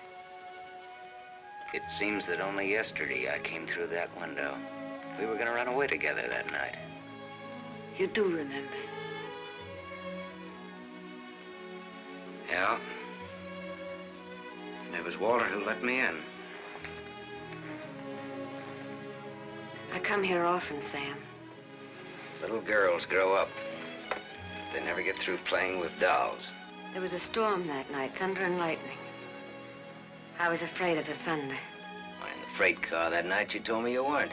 It seems that only yesterday I came through that window. We were gonna run away together that night. You do remember. Yeah. And it was Walter who let me in. I come here often, Sam. Little girls grow up. They never get through playing with dolls. There was a storm that night, thunder and lightning. I was afraid of the thunder. Why, in the freight car that night, you told me you weren't.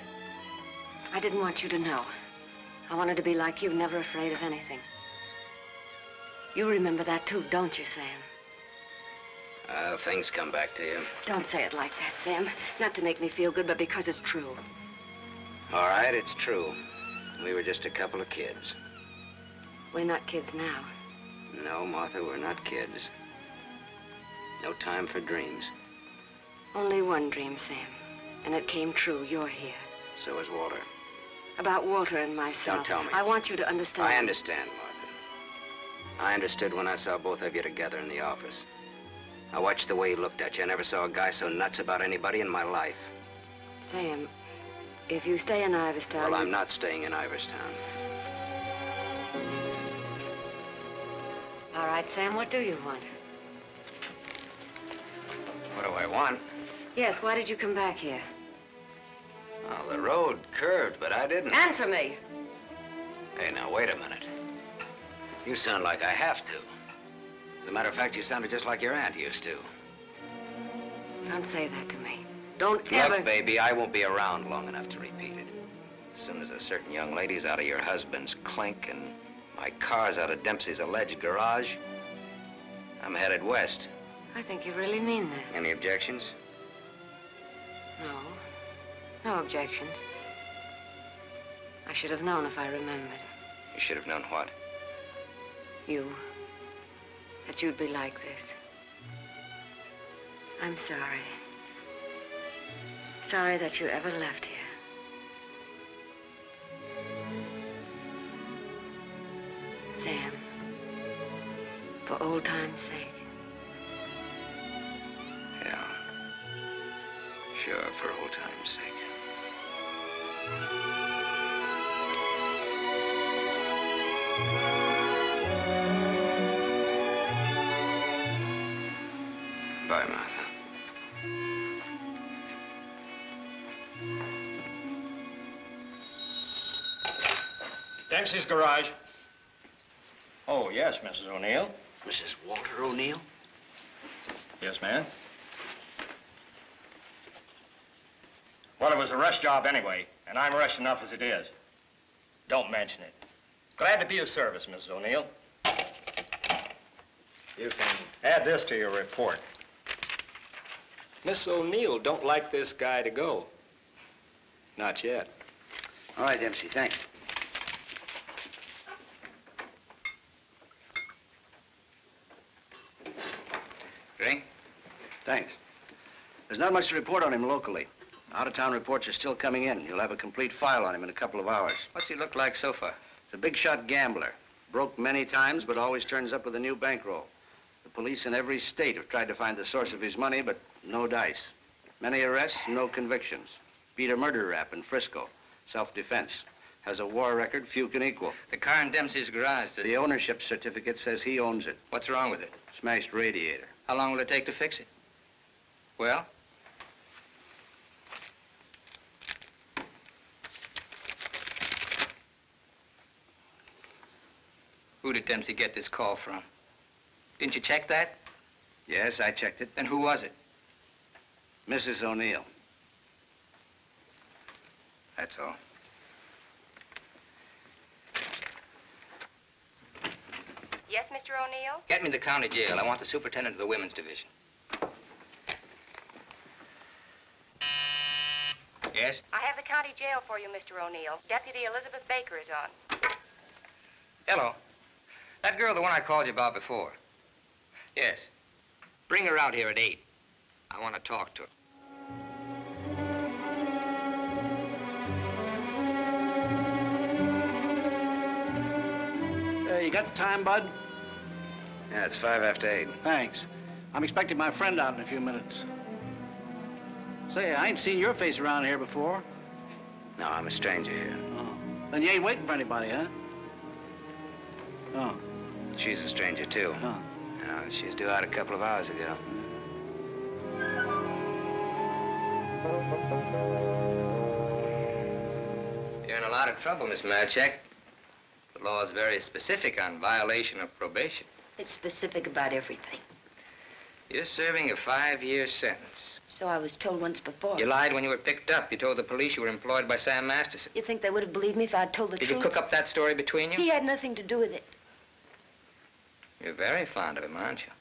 I didn't want you to know. I wanted to be like you, never afraid of anything. You remember that too, don't you, Sam? Uh, things come back to you. Don't say it like that, Sam. Not to make me feel good, but because it's true. All right, it's true. We were just a couple of kids. We're not kids now. No, Martha, we're not kids. No time for dreams. Only one dream, Sam. And it came true. You're here. So is Walter. About Walter and myself. Don't tell me. I want you to understand. I understand, Martha. I understood when I saw both of you together in the office. I watched the way he looked at you. I never saw a guy so nuts about anybody in my life. Sam, if you stay in Iverstown... Well, I'm not staying in Iverstown. All right, Sam, what do you want? What do I want? Yes, why did you come back here? Oh, the road curved, but I didn't. Answer me. Hey, now, wait a minute. You sound like I have to. As a matter of fact, you sounded just like your aunt used to. Don't say that to me. Don't ever... Look, baby, I won't be around long enough to repeat it. As soon as a certain young lady's out of your husband's clink and my car's out of Dempsey's alleged garage, I'm headed west. I think you really mean that. Any objections? No. No objections. I should have known if I remembered. You should have known what? You. That you'd be like this. I'm sorry. Sorry that you ever left here. Sam. For old time's sake. Yeah. Sure, for old time's sake. Bye, Martha. Dempsey's garage. Oh, yes, Mrs. O'Neill. Mrs. Walter O'Neill? Yes, ma'am. Well, it was a rush job anyway, and I'm rushed enough as it is. Don't mention it. Glad to be of service, Mrs. O'Neill. You can add this to your report. Miss O'Neill don't like this guy to go. Not yet. All right, Dempsey, thanks. Drink? Thanks. There's not much to report on him locally. Out-of-town reports are still coming in. You'll have a complete file on him in a couple of hours. What's he look like so far? He's a big-shot gambler. Broke many times, but always turns up with a new bankroll. The police in every state have tried to find the source of his money, but no dice. Many arrests, no convictions. Beat a murder rap in Frisco. Self-defense. Has a war record few can equal. The car in Dempsey's garage. Does... The ownership certificate says he owns it. What's wrong with it? Smashed radiator. How long will it take to fix it? Well? Who did Dempsey get this call from? Didn't you check that? Yes, I checked it. Then who was it? Mrs. O'Neill. That's all. Yes, Mr. O'Neill? Get me to the county jail. I want the superintendent of the women's division. Yes? I have the county jail for you, Mr. O'Neill. Deputy Elizabeth Baker is on. Hello. That girl, the one I called you about before. Yes. Bring her out here at 8. I want to talk to her. Uh, you got the time, Bud? Yeah, it's five after eight. Thanks. I'm expecting my friend out in a few minutes. Say, I ain't seen your face around here before. No, I'm a stranger here. Oh. Then you ain't waiting for anybody, huh? Oh. She's a stranger, too. Huh. Uh, she's due out a couple of hours ago. You're in a lot of trouble, Miss Marachek. The law is very specific on violation of probation. It's specific about everything. You're serving a five-year sentence. So I was told once before. You lied when you were picked up. You told the police you were employed by Sam Masterson. You think they would have believed me if I'd told the Did truth? Did you cook up that story between you? He had nothing to do with it. You're very fond of him, aren't you?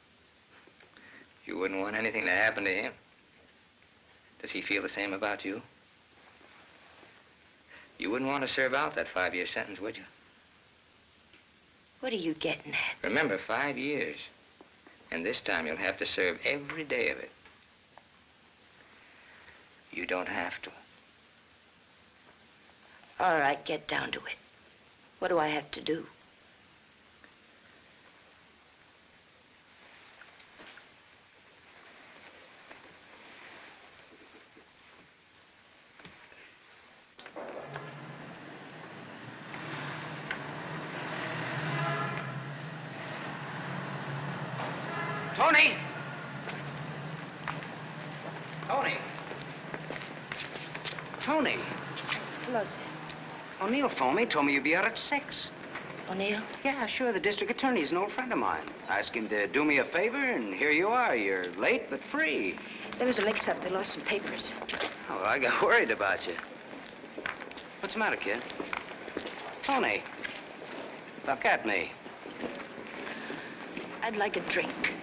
You wouldn't want anything to happen to him. Does he feel the same about you? You wouldn't want to serve out that five-year sentence, would you? What are you getting at? Remember, five years. And this time you'll have to serve every day of it. You don't have to. All right, get down to it. What do I have to do? Toni! Toni! Toni, Hello, sir. O'Neill phoned me, told me you'd be out at six. O'Neill? Yeah, sure. The district attorney's an old friend of mine. I asked him to do me a favor, and here you are. You're late, but free. There was a mix-up. They lost some papers. Oh, I got worried about you. What's the matter, kid? Toni, look at me. I'd like a drink.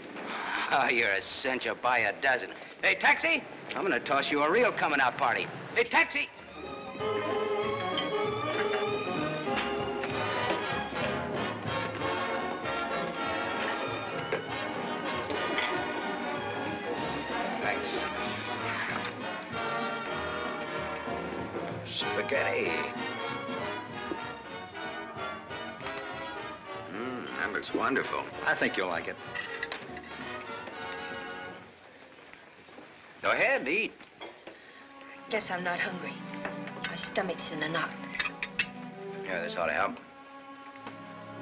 Oh, you're a cinch. You'll buy a dozen. Hey, taxi! I'm gonna toss you a real coming out party. Hey, taxi! Thanks. Spaghetti. Mmm, that looks wonderful. I think you'll like it. Go ahead, eat. Guess I'm not hungry. My stomach's in a knot. Yeah, this ought to help.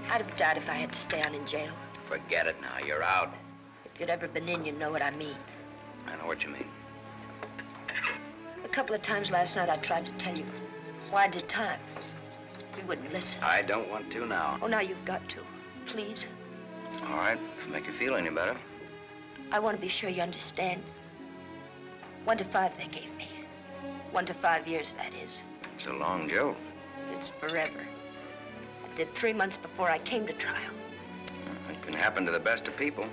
I'd have died if I had to stay on in jail. Forget it now. You're out. If you'd ever been in, you'd know what I mean. I know what you mean. A couple of times last night I tried to tell you. Why did time? We wouldn't listen. I don't want to now. Oh, now you've got to. Please. All right, if it make you feel any better. I want to be sure you understand. One to five they gave me. One to five years, that is. It's a long joke. It's forever. I did three months before I came to trial. It can happen to the best of people.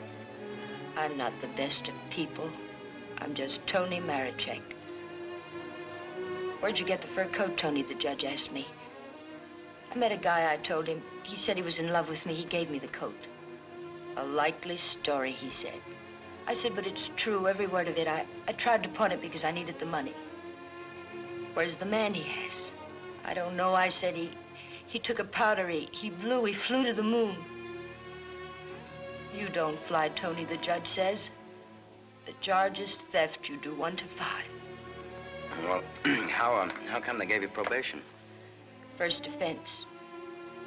I'm not the best of people. I'm just Toni Marachek. Where'd you get the fur coat, Toni? The judge asked me. I met a guy, I told him. He said he was in love with me. He gave me the coat. A likely story, he said. I said, but it's true, every word of it. I, I tried to pawn it because I needed the money. Where's the man, he has? I don't know, I said. He, he took a powder, he, he blew, he flew to the moon. You don't fly, Toni, the judge says. The charge is theft. You do one to five. Well, how, um, how come they gave you probation? First offense.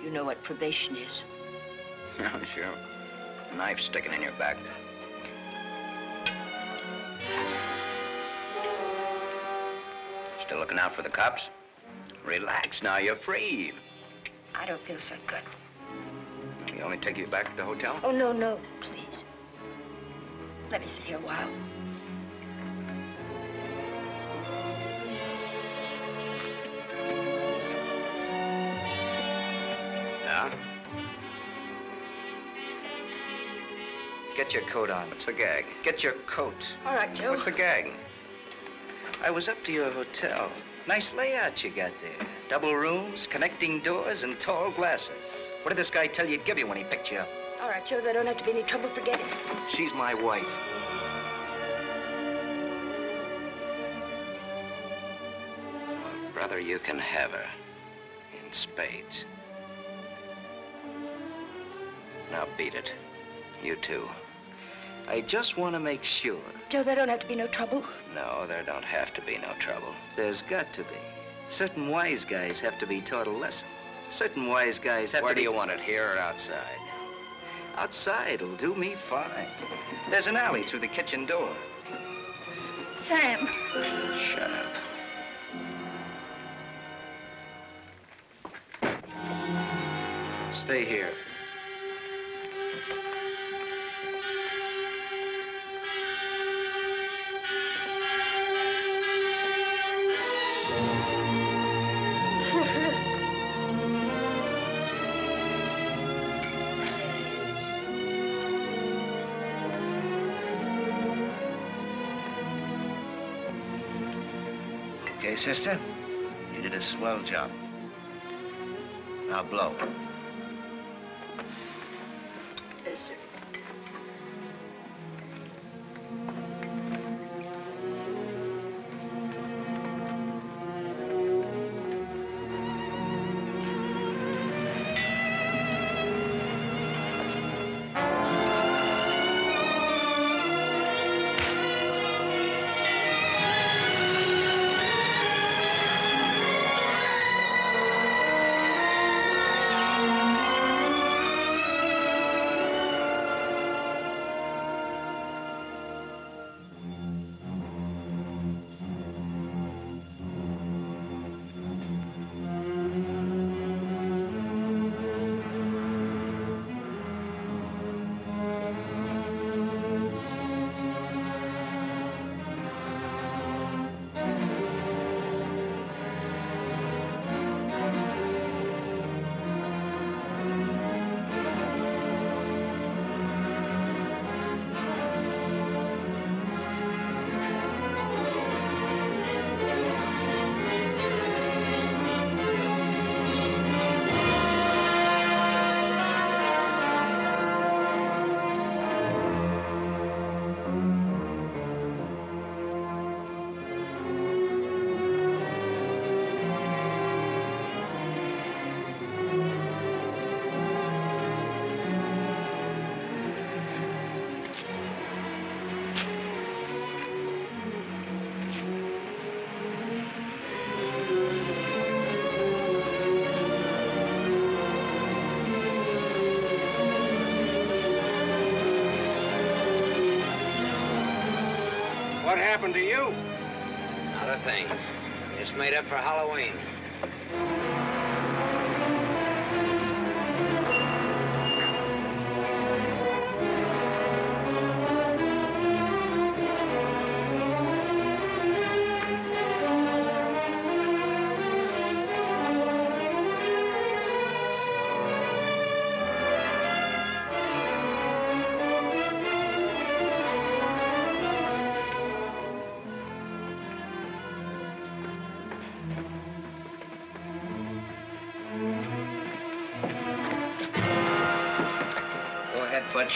You know what probation is. Oh, sure. Knife sticking in your back. Still looking out for the cops? Relax now, you're free. I don't feel so good. You only take you back to the hotel? Oh, no, no, please. Let me sit here a while. Yeah? Get your coat on. What's the gag? Get your coat. All right, Joe. What's the gag? I was up to your hotel. Nice layout you got there. Double rooms, connecting doors, and tall glasses. What did this guy tell you he'd give you when he picked you up? All right, Joe, there don't have to be any trouble forgetting. She's my wife. Well, brother, you can have her. In spades. Now beat it. You too. I just want to make sure. Joe, there don't have to be no trouble. No, there don't have to be no trouble. There's got to be. Certain wise guys have to be taught a lesson. Certain wise guys have Where to do you want it, here or outside? Outside'll do me fine. There's an alley through the kitchen door. Sam. Shut up. Stay here. Sister? You did a swell job. Now blow. Happened to you? Not a thing. Just made up for Halloween.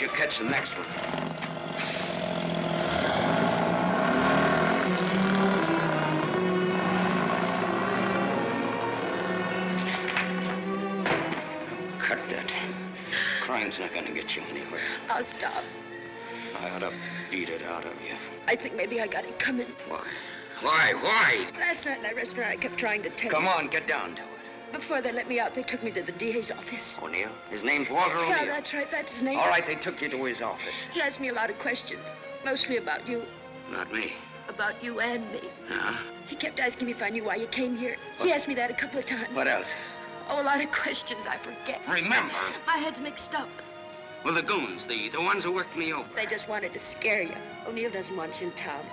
You catch the next one. Cut that. Crying's not gonna get you anywhere. I'll stop. I ought to beat it out of you. I think maybe I got it coming. Why? Why? Why? Last night in that restaurant, I kept trying to tell Come you. Come on, get down to it. Before they let me out, they took me to the DA's office. O'Neill? His name's Walter Yeah, O'Neill. that's right. That's his name. All right, they took you to his office. He asked me a lot of questions, mostly about you, Not me. about you and me. Huh? He kept asking me if I knew why you came here. He asked me that a couple of times. What else? Oh, a lot of questions I forget. Remember. My head's mixed up. Well, the goons, the, the ones who worked me over. They just wanted to scare you. O'Neill doesn't want you in town.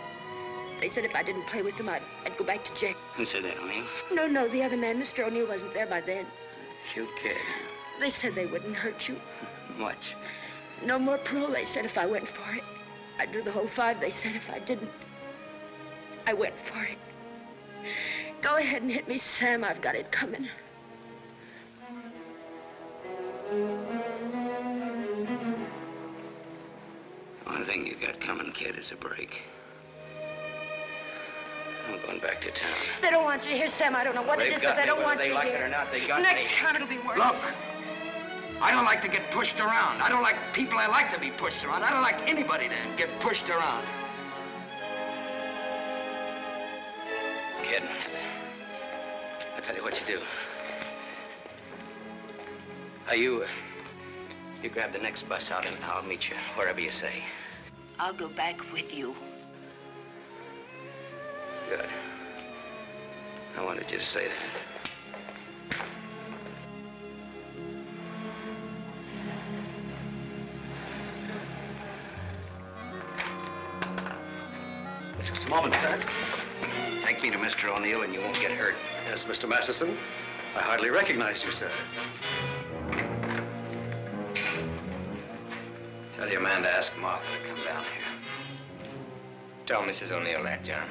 They said if I didn't play with them, I'd, I'd go back to jail. Who said that, O'Neill? No, no, the other man, Mr. O'Neill, wasn't there by then. Cute kid. They said they wouldn't hurt you. Much. No more parole, they said, if I went for it. I'd do the whole five, they said, if I didn't. I went for it. Go ahead and hit me, Sam. I've got it coming. One thing you got coming, kid, is a break. I'm going back to town. They don't want you here, Sam. I don't know what They've it is, but they me, don't whether want they you like it here. or not, they got Next me. time it'll be worse. Look, I don't like to get pushed around. I don't like people I like to be pushed around. I don't like anybody to get pushed around. Kid, I'll tell you what you do. Uh, you, uh, you grab the next bus out and I'll meet you wherever you say. I'll go back with you. Good. I wanted you to say that. Just a moment, sir. Take me to Mr. O'Neill and you won't get hurt. Yes, Mr. Masterson. I hardly recognize you, sir. Tell your man to ask Martha to come down here. Tell Mrs. O'Neill that, John.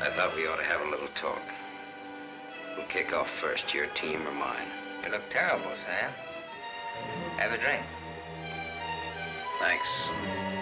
I thought we ought to have a little talk. Who'll kick off first, your team or mine? You look terrible, Sam. Have a drink. Thanks.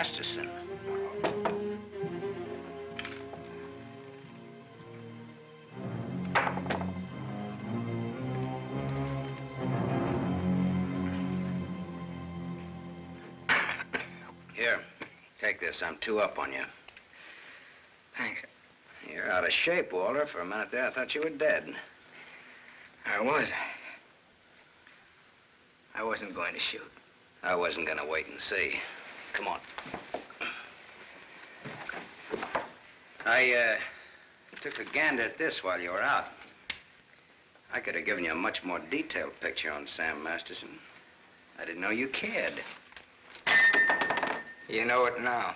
Masterson. Here, take this. I'm two up on you. Thanks. You're out of shape, Walter. For a minute there, I thought you were dead. I was. I wasn't going to shoot. I wasn't gonna wait and see. Come on. I, uh, took a gander at this while you were out. I could have given you a much more detailed picture on Sam Masterson. I didn't know you cared. You know it now.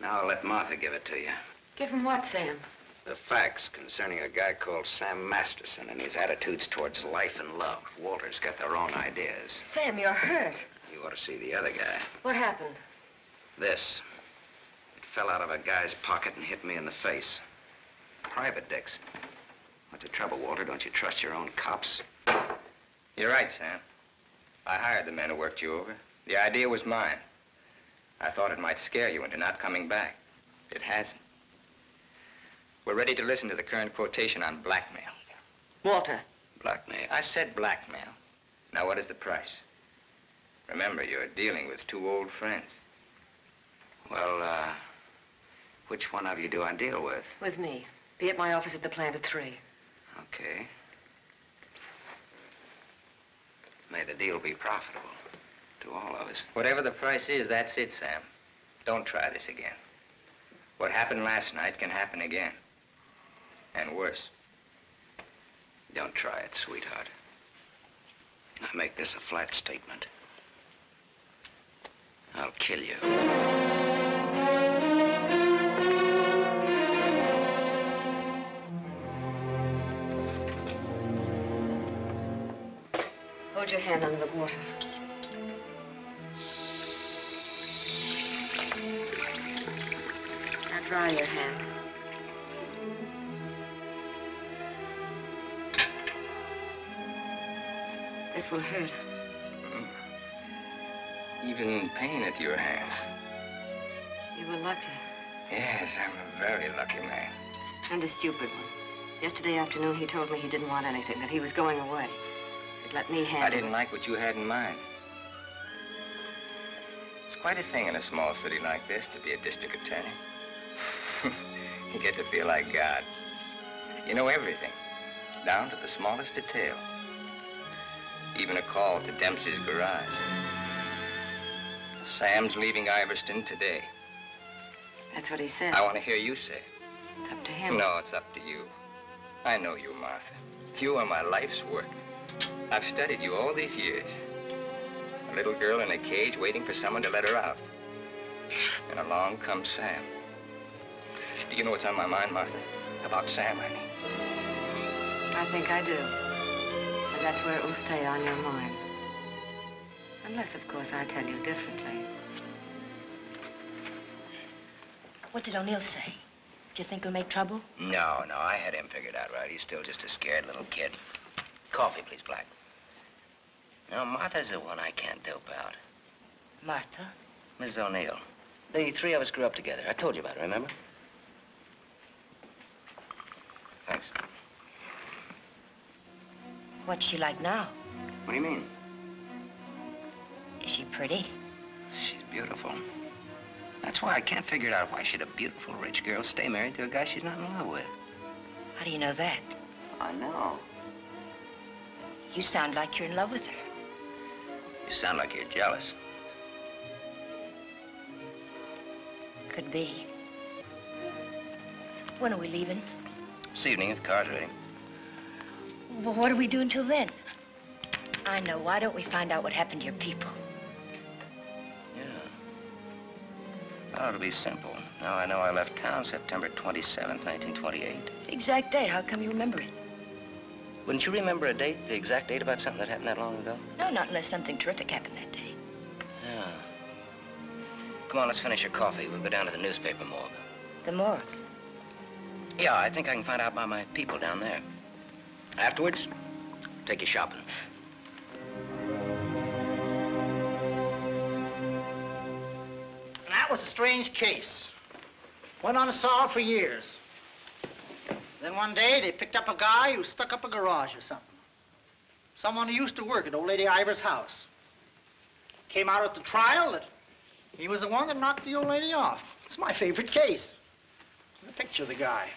Now I'll let Martha give it to you. Give him what, Sam? The facts concerning a guy called Sam Masterson and his attitudes towards life and love. Walter's got their own ideas. Sam, you're hurt. You ought to see the other guy. What happened? This. It fell out of a guy's pocket and hit me in the face. Private dicks. What's the trouble, Walter? Don't you trust your own cops? You're right, Sam. I hired the men who worked you over. The idea was mine. I thought it might scare you into not coming back. It hasn't. We're ready to listen to the current quotation on blackmail. Walter. Blackmail? I said blackmail. Now, what is the price? Remember, you're dealing with two old friends. Well, uh, which one of you do I deal with? With me. Be at my office at the plant at three. Okay. May the deal be profitable to all of us. Whatever the price is, that's it, Sam. Don't try this again. What happened last night can happen again. And worse. Don't try it, sweetheart. I make this a flat statement. I'll kill you. Hold your hand under the water. Now dry your hand. This will hurt. Even pain at your hands. You were lucky. Yes, I'm a very lucky man. And a stupid one. Yesterday afternoon, he told me he didn't want anything, that he was going away. He'd let me handle I didn't like what you had in mind. It's quite a thing in a small city like this to be a district attorney. you get to feel like God. You know everything, down to the smallest detail. Even a call to Dempsey's garage. Sam's leaving Iverstown today. That's what he said. I want to hear you say. it. It's up to him. No, it's up to you. I know you, Martha. You are my life's work. I've studied you all these years. A little girl in a cage waiting for someone to let her out. And along comes Sam. Do you know what's on my mind, Martha? About Sam, I mean. I think I do. And that's where it will stay on your mind. Unless, of course, I tell you differently. What did O'Neill say? Do you think he'll make trouble? No, no, I had him figured out right. He's still just a scared little kid. Coffee, please, Black. No, Martha's the one I can't dope out. Martha? Mrs. O'Neill. The three of us grew up together. I told you about it, remember? Thanks. What's she like now? What do you mean? Is she pretty? She's beautiful. That's why I can't figure it out why should a beautiful rich girl stay married to a guy she's not in love with. How do you know that? I know. You sound like you're in love with her. You sound like you're jealous. Could be. When are we leaving? This evening, if the car's ready. Well, what do we do until then? I know. Why don't we find out what happened to your people? Well, it'll be simple. Now I know I left town September 27th, 1928. The exact date. How come you remember it? Wouldn't you remember a date, the exact date about something that happened that long ago? No, not unless something terrific happened that day. Yeah. Come on, let's finish your coffee. We'll go down to the newspaper morgue. The morgue. Yeah, I think I can find out by my people down there. Afterwards, take you shopping. That was a strange case. Went unsolved for years. Then one day they picked up a guy who stuck up a garage or something. Someone who used to work at old lady Ivers' house. Came out at the trial that he was the one that knocked the old lady off. It's my favorite case. There's a picture of the guy.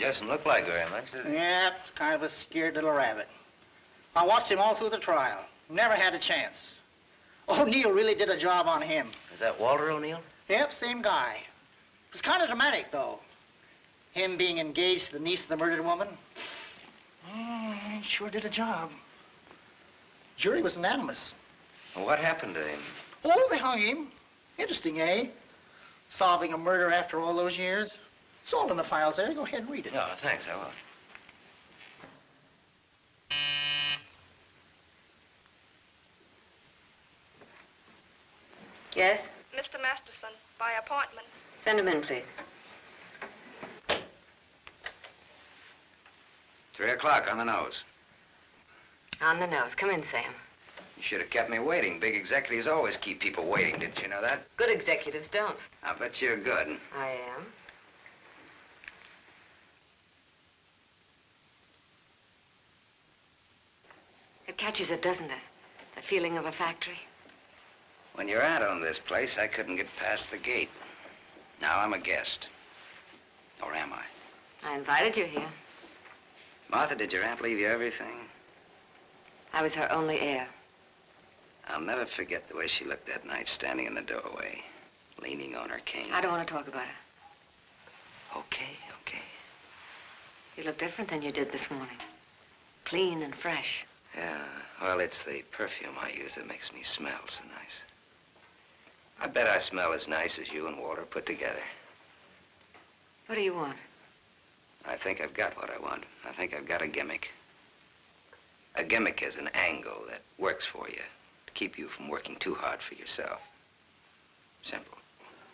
Doesn't look like very much, does it? Yeah, kind of a scared little rabbit. I watched him all through the trial. Never had a chance. Oh, O'Neill really did a job on him. Is that Walter O'Neill? Yep, same guy. It was kind of dramatic, though. Him being engaged to the niece of the murdered woman. Mm, he sure did a job. Jury was unanimous. Well, what happened to him? Oh, they hung him. Interesting, eh? Solving a murder after all those years. It's all in the files there. Go ahead and read it. Oh, thanks, I will. Yes? Mr. Masterson by appointment. Send him in, please. Three o'clock on the nose. On the nose. Come in, Sam. You should have kept me waiting. Big executives always keep people waiting. Didn't you know that? Good executives don't. I bet you're good. I am. It catches it, doesn't it? The feeling of a factory. When you're out on this place, I couldn't get past the gate. Now I'm a guest. Or am I? I invited you here. Martha, did your aunt leave you everything? I was her only heir. I'll never forget the way she looked that night, standing in the doorway, leaning on her cane. I don't want to talk about it. Okay, okay. You look different than you did this morning. Clean and fresh. Yeah, well, it's the perfume I use that makes me smell so nice. I bet I smell as nice as you and Walter put together. What do you want? I think I've got what I want. I think I've got a gimmick. A gimmick is an angle that works for you to keep you from working too hard for yourself. Simple.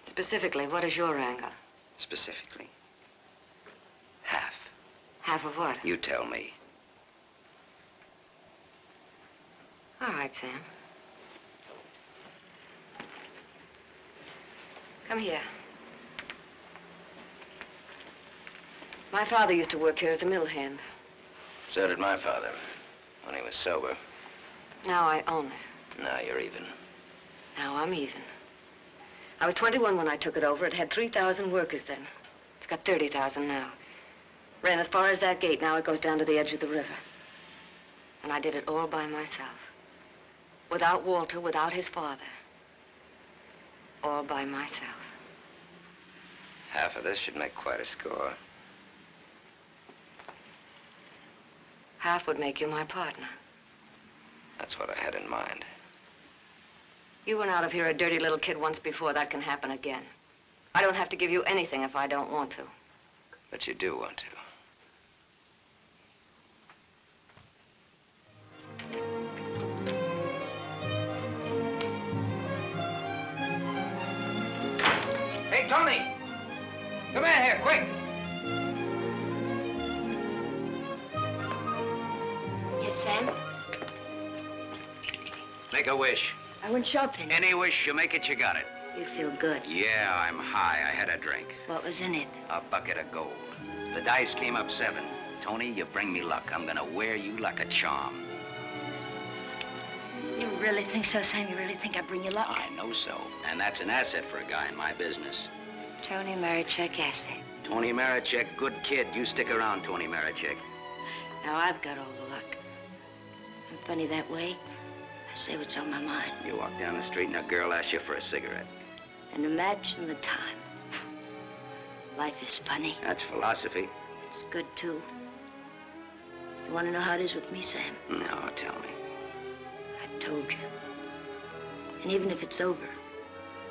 Specifically, what is your angle? Specifically. Half. Half of what? You tell me. All right, Sam. Come here. My father used to work here as a mill hand. So did my father, when he was sober. Now I own it. Now you're even. Now I'm even. I was 21 when I took it over. It had 3,000 workers then. It's got 30,000 now. Ran as far as that gate. Now it goes down to the edge of the river. And I did it all by myself. Without Walter, without his father. All by myself. Half of this should make quite a score. Half would make you my partner. That's what I had in mind. You went out of here a dirty little kid once before. That can happen again. I don't have to give you anything if I don't want to. But you do want to. Come in here, quick! Yes, Sam? Make a wish. I went shopping. Any wish, you make it, you got it. You feel good. Yeah, I'm high. I had a drink. What was in it? A bucket of gold. The dice came up seven. Toni, you bring me luck. I'm gonna wear you like a charm. You really think so, Sam? You really think I bring you luck? I know so. And that's an asset for a guy in my business. Toni Marachek asset. Toni Marachek, good kid. You stick around, Toni Marachek. Now I've got all the luck. I'm funny that way. I say what's on my mind. You walk down the street and a girl asks you for a cigarette. And imagine the time. Life is funny. That's philosophy. It's good, too. You want to know how it is with me, Sam? No, tell me. I've told you. And even if it's over,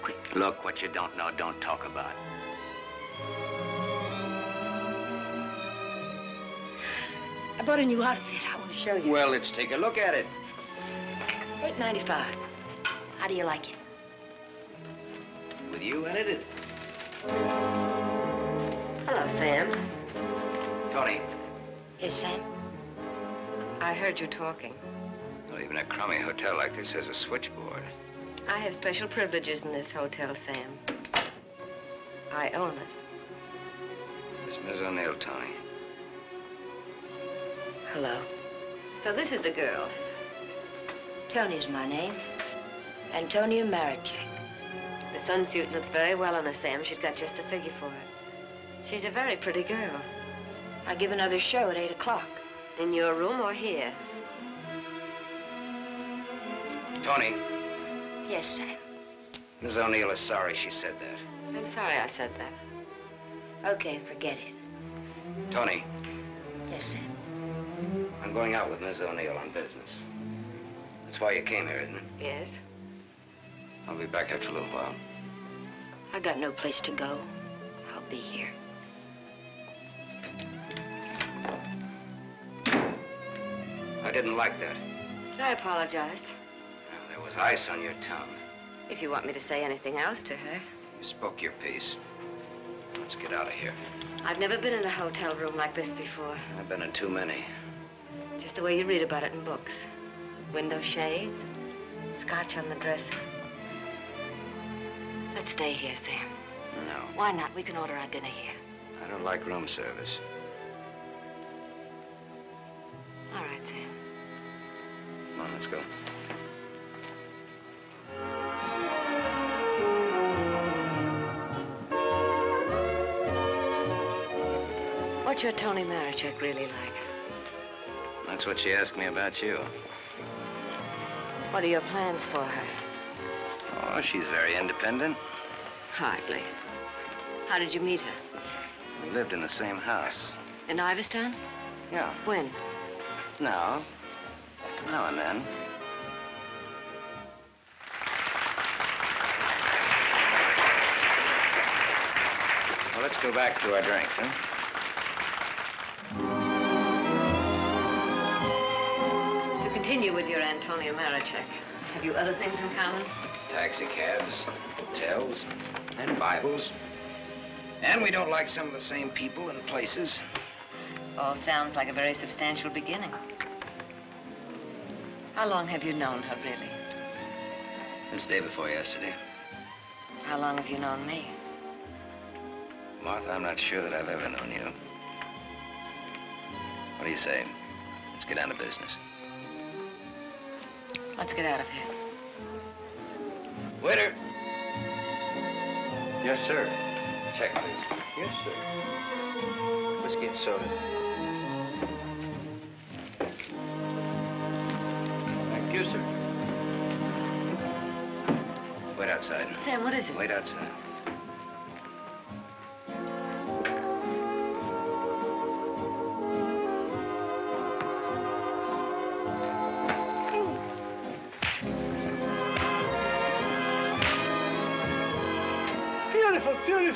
quick. Look, what you don't know, don't talk about. I bought a new outfit. I want to show you. Well, let's take a look at it. Eight ninety-five. How do you like it? With you in it. Hello, Sam. Toni. Yes, Sam? I heard you talking. Well, even a crummy hotel like this has a switchboard. I have special privileges in this hotel, Sam. I own it. It's Miss O'Neill, Toni. Hello. So this is the girl. Toni's my name. Antonia Marachek. The sunsuit looks very well on her, Sam. She's got just the figure for it. She's a very pretty girl. I give another show at 8 o'clock. In your room or here? Toni, Yes, Sam. Miss O'Neill is sorry she said that. I'm sorry I said that. Okay, forget it. Toni, Yes, Sam. I'm going out with Miss O'Neill on business. That's why you came here, isn't it? Yes? I'll be back after a little while. I got no place to go. I'll be here. I didn't like that. I apologize. Ice on your tongue. If you want me to say anything else to her. You spoke your piece. Let's get out of here. I've never been in a hotel room like this before. I've been in too many. Just the way you read about it in books. Window shades, scotch on the dresser. Let's stay here, Sam. No, Why not? We can order our dinner here. I don't like room service. All right, Sam. Come on, let's go. What's your Toni Marachek really like? That's what she asked me about you. What are your plans for her? Oh, she's very independent. Hardly. How did you meet her? We lived in the same house. In Iverstown? Yeah. When? Now, now and then. Well, let's go back to our drinks, huh? Continue with your Antonia Marachek, have you other things in common? Taxi cabs, hotels, and Bibles. And we don't like some of the same people and places. All sounds like a very substantial beginning. How long have you known her, really? Since day before yesterday. How long have you known me? Martha, I'm not sure that I've ever known you. What do you say? Let's get down to business. Let's get out of here. Waiter! Yes, sir. Check, please. Yes, sir. Whiskey and soda. Thank you, sir. Wait outside. Sam, what is it? Wait outside.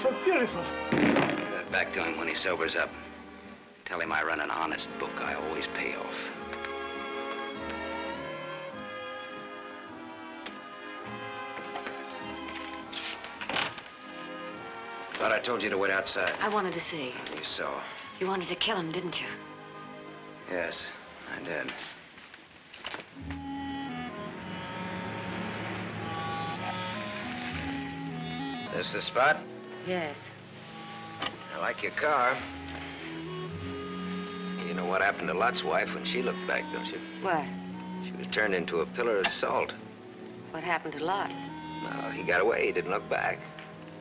Beautiful, beautiful, beautiful. Give that back to him when he sobers up. Tell him I run an honest book. I always pay off. Thought I told you to wait outside. I wanted to see. You saw. You wanted to kill him, didn't you? Yes, I did. This the spot? Yes. I like your car. You know what happened to Lot's wife when she looked back, don't you? What? She was turned into a pillar of salt. What happened to Lot? No, he got away. He didn't look back.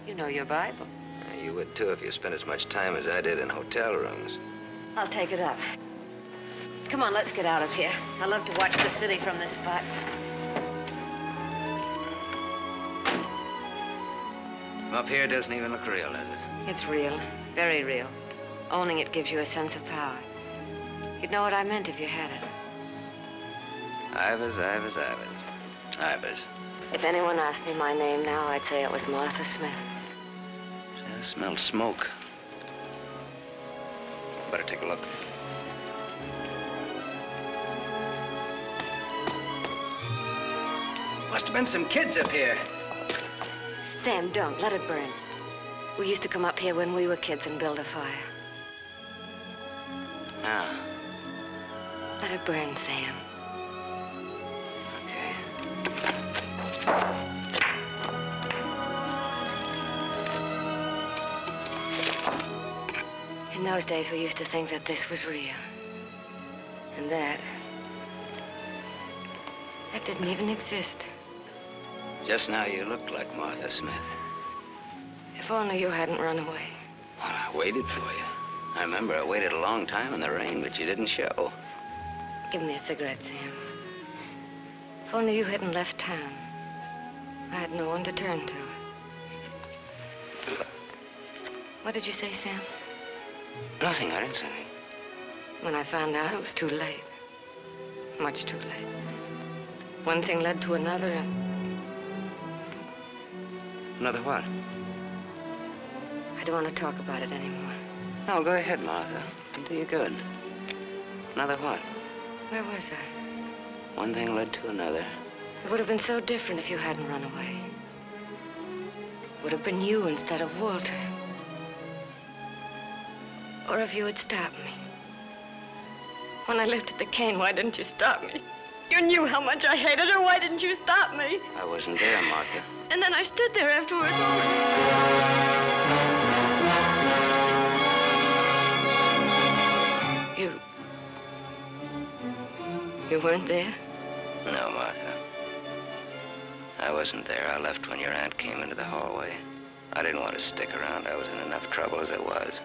You know your Bible. Uh, You would too if you spent as much time as I did in hotel rooms. I'll take it up. Come on, let's get out of here. I love to watch the city from this spot. Up here, it doesn't even look real, does it? It's real, very real. Owning it gives you a sense of power. You'd know what I meant if you had it. Ivers, Ivers, Ivers. Ivers. If anyone asked me my name now, I'd say it was Martha Smith. I smell smoke. Better take a look. Must have been some kids up here. Sam, don't. Let it burn. We used to come up here when we were kids and build a fire. Ah, Let it burn, Sam. Okay. In those days, we used to think that this was real. And that... That didn't even exist. Just now you looked like Martha Smith. If only you hadn't run away. Well, I waited for you. I remember I waited a long time in the rain, but you didn't show. Give me a cigarette, Sam. If only you hadn't left town. I had no one to turn to. What did you say, Sam? Nothing, I didn't say anything. When I found out, it was too late. Much too late. One thing led to another, and Another what? I don't want to talk about it anymore. No, go ahead, Martha. It'll do you good. Another what? Where was I? One thing led to another. It would have been so different if you hadn't run away. It would have been you instead of Walter. Or if you had stopped me. When I lifted the cane, why didn't you stop me? You knew how much I hated her. Why didn't you stop me? I wasn't there, Martha. And then I stood there afterwards. You. You weren't there? No, Martha. I wasn't there. I left when your aunt came into the hallway. I didn't want to stick around. I was in enough trouble as it was.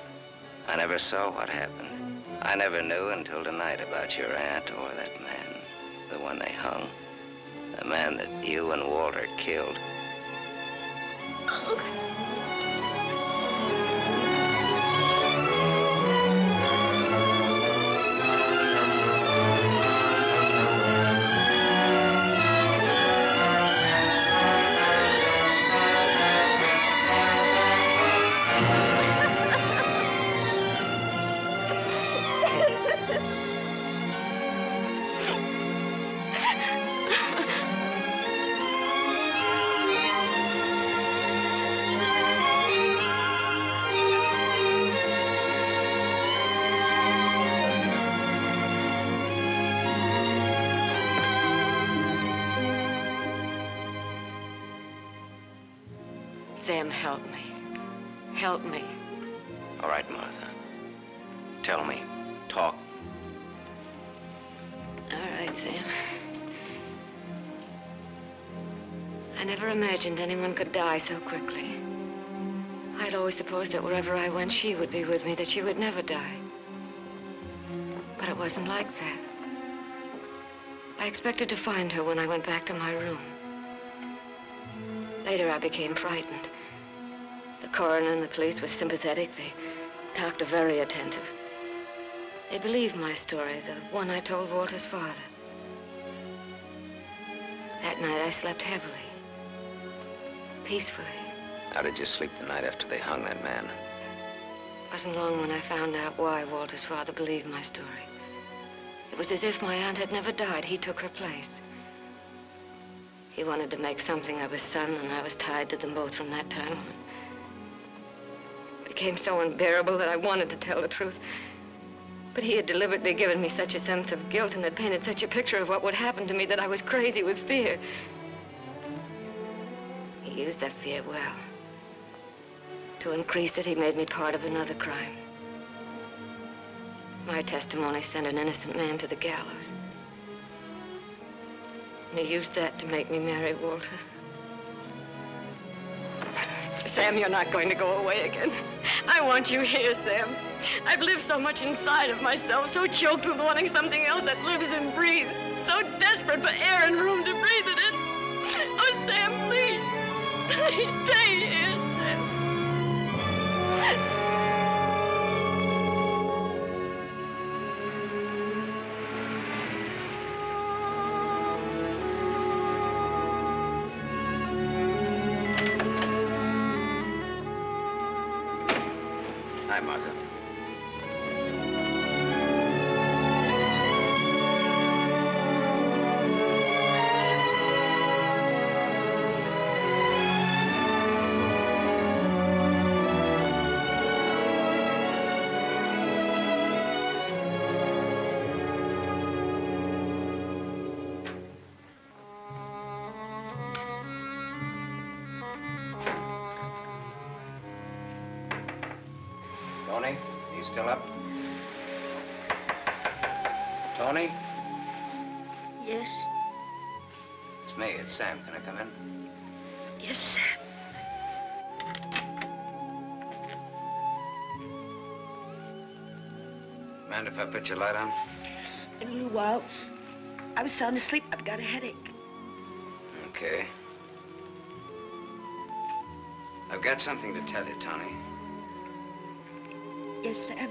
I never saw what happened. I never knew until tonight about your aunt or that man, the one they hung. The man that you and Walter killed. Oh, Sam, Sam. I never imagined anyone could die so quickly. I'd always supposed that wherever I went, she would be with me, that she would never die. But it wasn't like that. I expected to find her when I went back to my room. Later, I became frightened. The coroner and the police were sympathetic. They talked very attentive. They believed my story, the one I told Walter's father. That night, I slept heavily, peacefully. How did you sleep the night after they hung that man? It wasn't long when I found out why Walter's father believed my story. It was as if my aunt had never died. He took her place. He wanted to make something of his son, and I was tied to them both from that time on. It became so unbearable that I wanted to tell the truth. But he had deliberately given me such a sense of guilt and had painted such a picture of what would happen to me that I was crazy with fear. He used that fear well. To increase it, he made me part of another crime. My testimony sent an innocent man to the gallows. And he used that to make me marry Walter. Sam, you're not going to go away again. I want you here, Sam. I've lived so much inside of myself, so choked with wanting something else that lives and breathes, so desperate for air and room to breathe it in. Oh, Sam, please. Please stay here, Sam. Mind if I put your light on? In a little while. I was sound asleep. I've got a headache. Okay. I've got something to tell you, Toni. Yes, Sam.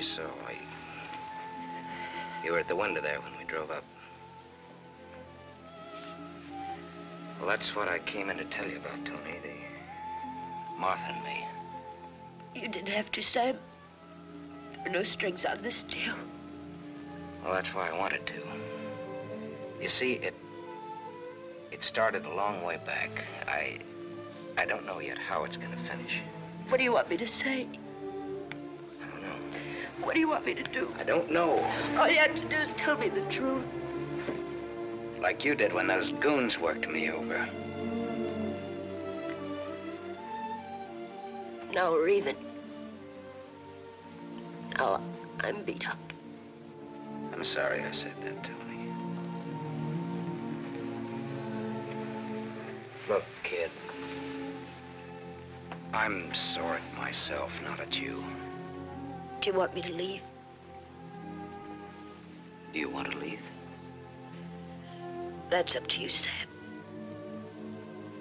You saw. I... You were at the window there when we drove up. Well, that's what I came in to tell you about, Toni. The Martha and me. You didn't have to, Sam. There are no strings on this deal. Well, that's why I wanted to. You see, it it started a long way back. I I don't know yet how it's gonna finish. What do you want me to say? I don't know. What do you want me to do? I don't know. All you have to do is tell me the truth. Like you did when those goons worked me over. Now we're even. Now I'm beat up. I'm sorry I said that, Toni. Look, kid. I'm sore at myself, not at you. Do you want me to leave? Do you want to leave? That's up to you, Sam.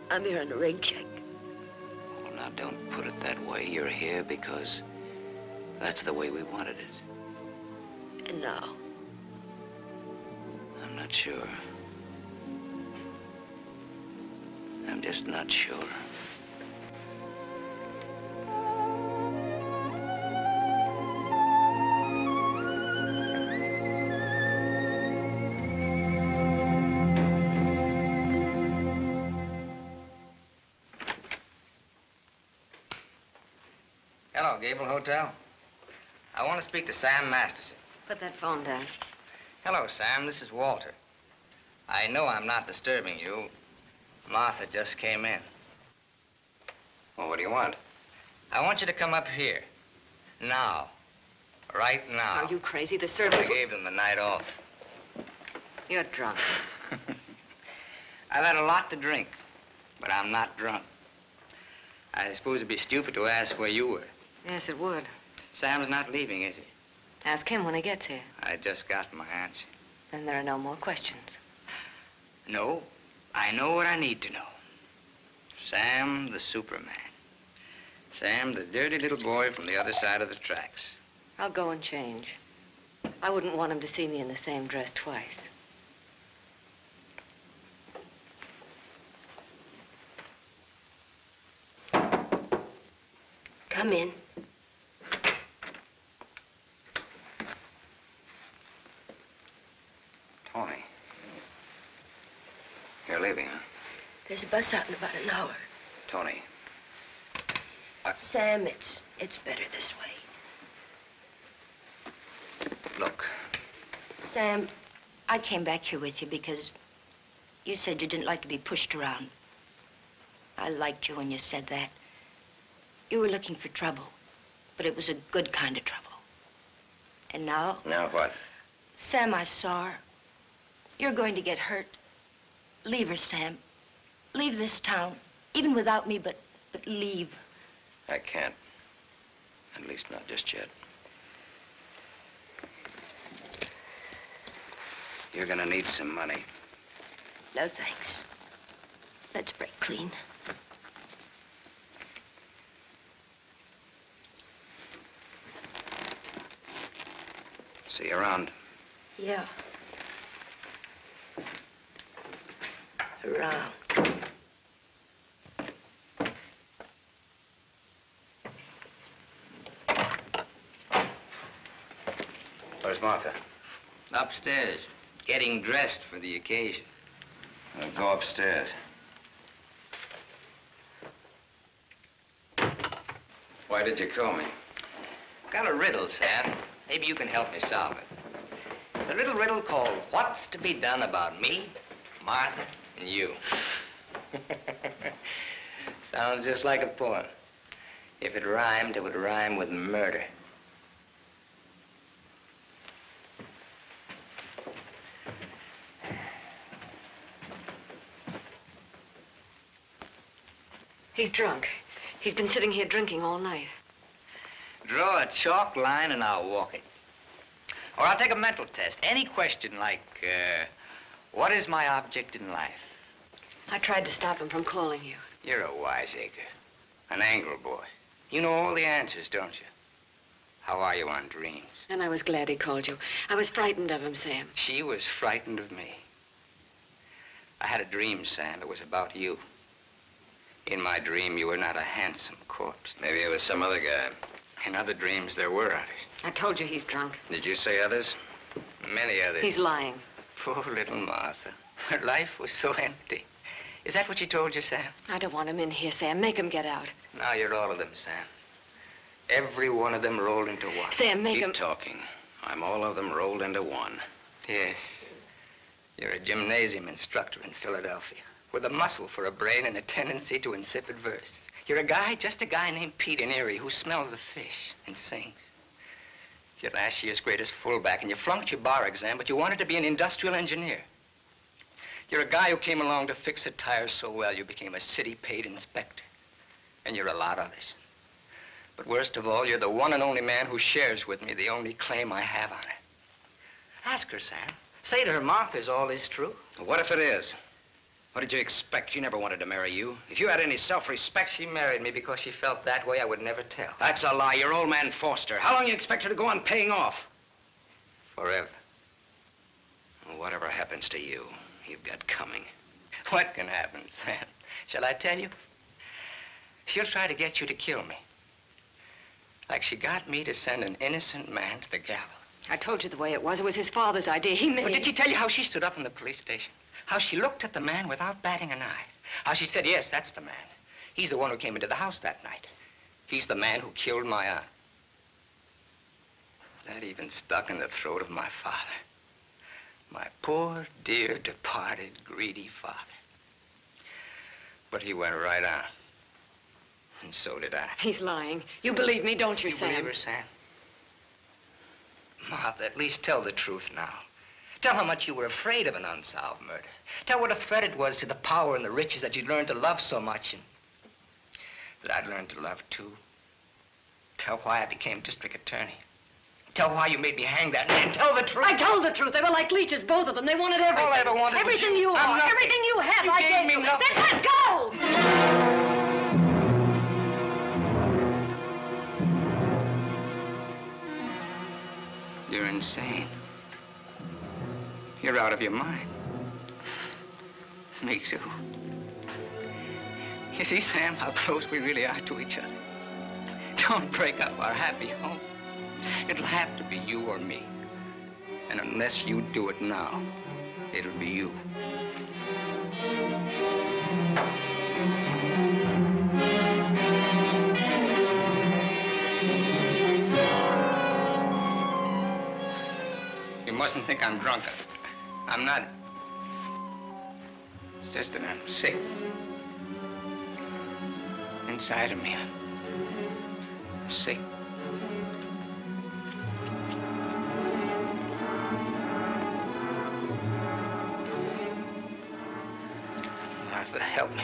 I'm here on a rain check. Well, now, don't put it that way. You're here because that's the way we wanted it. And now? I'm not sure. I'm just not sure. Hotel. I want to speak to Sam Masterson. Put that phone down. Hello, Sam. This is Walter. I know I'm not disturbing you. Martha just came in. Well, what do you want? I want you to come up here. Now. Right now. Are you crazy? The I gave them the night off. You're drunk. I've had a lot to drink, but I'm not drunk. I suppose it'd be stupid to ask where you were. Yes, it would. Sam's not leaving, is he? Ask him when he gets here. I just got my answer. Then there are no more questions. No, I know what I need to know. Sam the Superman. Sam the dirty little boy from the other side of the tracks. I'll go and change. I wouldn't want him to see me in the same dress twice. Come in. Toni. You're leaving, huh? There's a bus out in about an hour. Toni. Sam, it's it's better this way. Look, Sam, I came back here with you because you said you didn't like to be pushed around. I liked you when you said that. You were looking for trouble, but it was a good kind of trouble. And now, now what? Sam, I saw her. You're going to get hurt. Leave her, Sam. Leave this town, even without me, but, but leave. I can't. At least not just yet. You're gonna need some money. No thanks. Let's break clean. See you around. Yeah. Around. Where's Martha? Upstairs, getting dressed for the occasion. I'll go upstairs. Why did you call me? Got a riddle, Sam. Maybe you can help me solve it. It's a little riddle called What's to be Done About Me, Martha, and You. Sounds just like a poem. If it rhymed, it would rhyme with murder. He's drunk. He's been sitting here drinking all night. Draw a chalk line and I'll walk it. Or I'll take a mental test. Any question like, uh, what is my object in life? I tried to stop him from calling you. You're a wiseacre. An angle boy. You know all the answers, don't you? How are you on dreams? And I was glad he called you. I was frightened of him, Sam. She was frightened of me. I had a dream, Sam. It was about you. In my dream, you were not a handsome corpse. Maybe it was some other guy. In other dreams, there were others. I told you he's drunk. Did you say others? Many others. He's lying. Poor little Martha. Her life was so empty. Is that what she told you, Sam? I don't want him in here, Sam. Make him get out. Now you're all of them, Sam. Every one of them rolled into one. Sam, make Keep him... talking. I'm all of them rolled into one. Yes. You're a gymnasium instructor in Philadelphia with a muscle for a brain and a tendency to insipid verse. You're a guy, just a guy named Pete in Erie who smells of fish and sings. You're last year's greatest fullback and you flunked your bar exam, but you wanted to be an industrial engineer. You're a guy who came along to fix a tire so well you became a city-paid inspector. And you're a lot of this. But worst of all, you're the one and only man who shares with me the only claim I have on her. Ask her, Sam. Say to her, Martha's all this true. What if it is? What did you expect? She never wanted to marry you. If you had any self-respect, She married me because she felt that way I would never tell. That's a lie. Your old man her. How long you expect her to go on paying off? Forever. Whatever happens to you, you've got coming. What can happen, Sam? Shall I tell you? She'll try to get you to kill me. Like she got me to send an innocent man to the gallows. I told you the way it was. It was his father's idea. He made... But did she tell you how she stood up in the police station? How she looked at the man without batting an eye? How she said, yes, that's the man. He's the one who came into the house that night. He's the man who killed my aunt. That even stuck in the throat of my father. My poor, dear, departed, greedy father. But he went right on. And so did I. He's lying. You believe me, don't you, You Sam? believe her, Sam? Martha, at least tell the truth now. Tell how much you were afraid of an unsolved murder. Tell what a threat it was to the power and the riches that you'd learned to love so much and that I'd learned to love too. Tell why I became district attorney. Tell why you made me hang that man. Tell the truth. I told the truth. They were like leeches, both of them. They wanted everything. All I ever wanted was everything you. you are, nothing. everything you have. You I gave gave me you. nothing. Then let go. You're insane. You're out of your mind. Me too. You see, Sam, how close we really are to each other. Don't break up our happy home. It'll have to be you or me. And unless you do it now, it'll be you. You mustn't think I'm drunk. I'm not. It's just that I'm sick. Inside of me, I'm sick. Help me.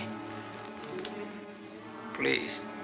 Please.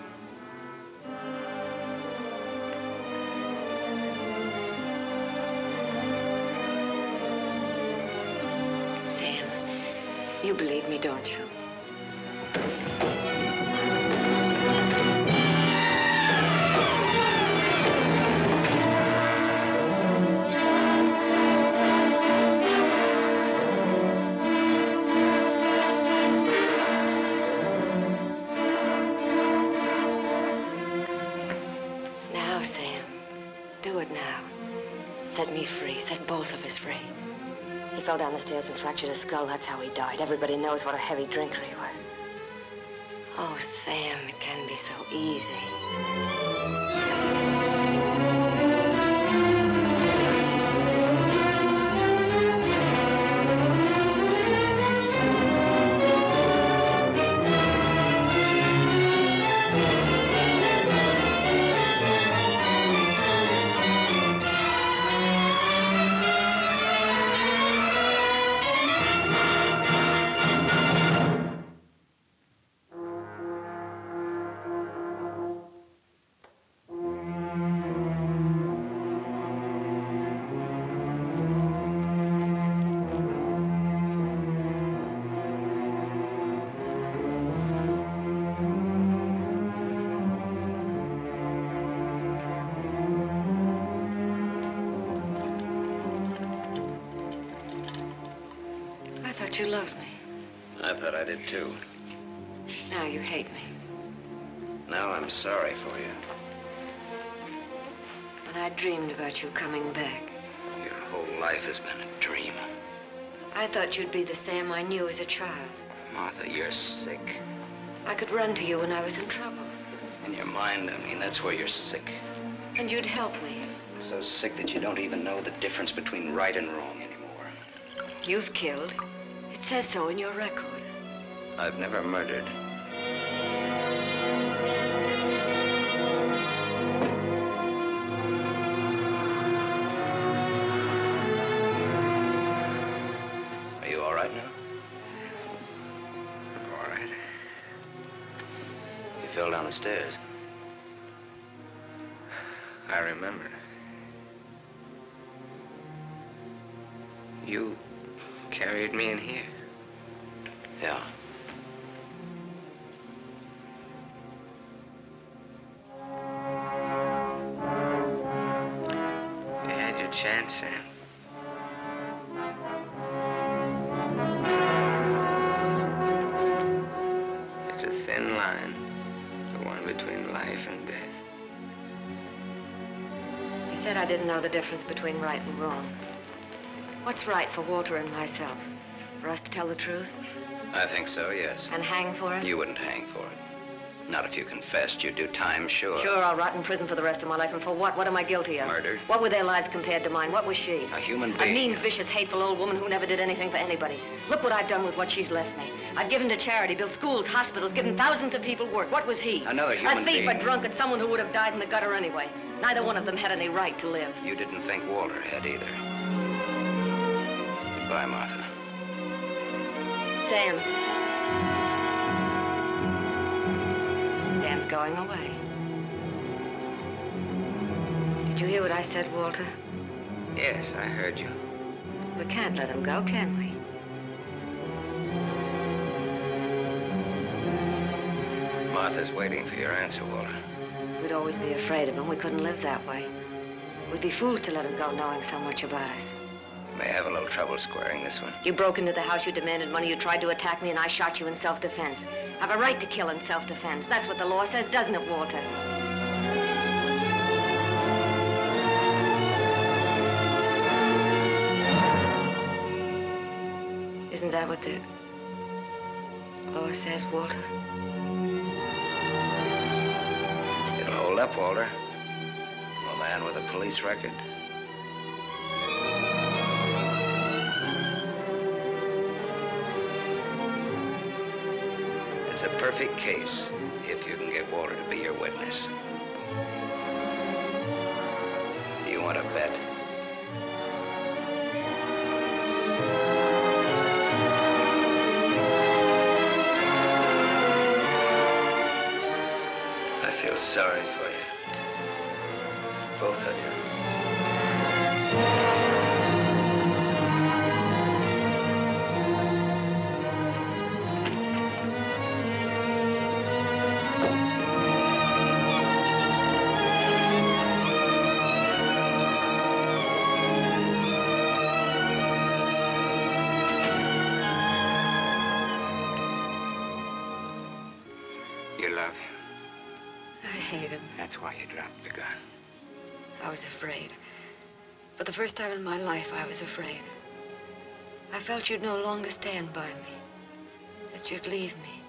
Down the stairs and fractured his skull. That's how he died. Everybody knows what a heavy drinker he was. Oh, Sam, it can be so easy. About you coming back. Your whole life has been a dream. I thought you'd be the Sam I knew as a child. Martha, you're sick. I could run to you when I was in trouble. In your mind, I mean, that's where you're sick. And you'd help me. So sick that you don't even know the difference between right and wrong anymore. You've killed. It says so in your record. I've never murdered. You fell down the stairs. I remember. You carried me in here. Yeah. You had your chance, Sam. I didn't know the difference between right and wrong. What's right for Walter and myself? For us to tell the truth? I think so, yes. And hang for it? You wouldn't hang for it. Not if you confessed. You'd do time, sure. Sure, I'll rot in prison for the rest of my life. And for what? What am I guilty of? Murder. What were their lives compared to mine? What was she? A human being. A mean, vicious, hateful old woman who never did anything for anybody. Look what I've done with what she's left me. I've given to charity, built schools, hospitals, given thousands of people work. What was he? Another human being. A thief, being. a drunkard, someone who would have died in the gutter anyway. Neither one of them had any right to live. You didn't think Walter had either. Goodbye, Martha. Sam. Sam's going away. Did you hear what I said, Walter? Yes, I heard you. We can't let him go, can we? Martha's waiting for your answer, Walter. We'd always be afraid of him. We couldn't live that way. We'd be fools to let him go knowing so much about us. May have a little trouble squaring this one. You broke into the house, you demanded money, you tried to attack me, and I shot you in self-defense. Have a right to kill in self-defense. That's what the law says, doesn't it, Walter? Isn't that what the law says, Walter? Up, Walter. A man with a police record. It's a perfect case if you can get Walter to be your witness. Do you want to bet? I feel sorry for I was afraid. For the first time in my life, I was afraid. I felt you'd no longer stand by me. That you'd leave me.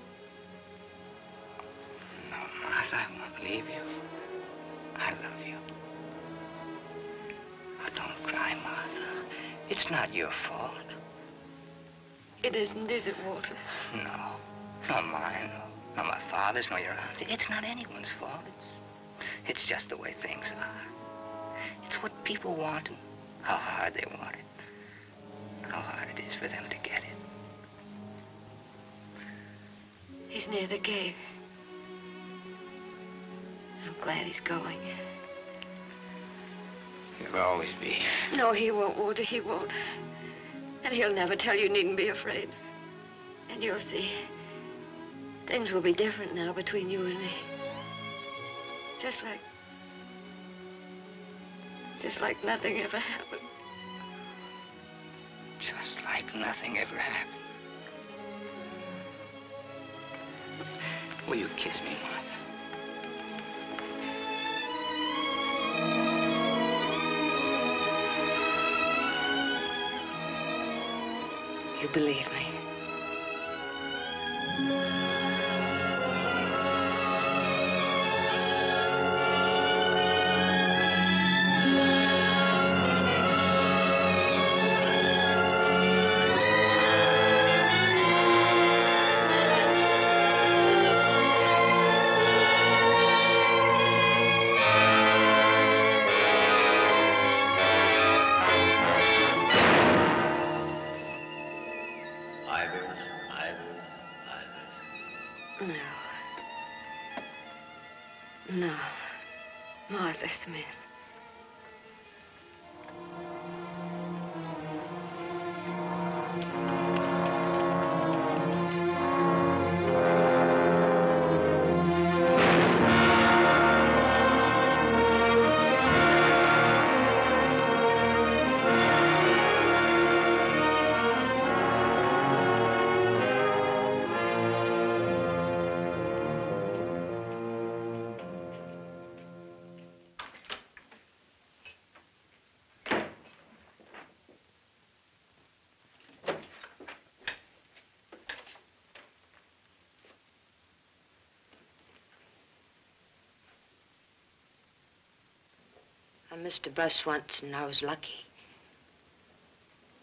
No, Martha, I won't leave you. I love you. Oh, don't cry, Martha. It's not your fault. It isn't, is it, Walter? No. Not mine, no. Not my father's, nor your aunt's. It's not anyone's fault. It's, it's just the way things are. It's what people want and how hard they want it. How hard it is for them to get it. He's near the gate. I'm glad he's going. He'll always be. No, he won't, Walter, he won't. And he'll never tell you needn't be afraid. And you'll see. Things will be different now between you and me. Just like... Just like nothing ever happened. Just like nothing ever happened. Will you kiss me, Martha? You believe me? I missed a bus once and I was lucky.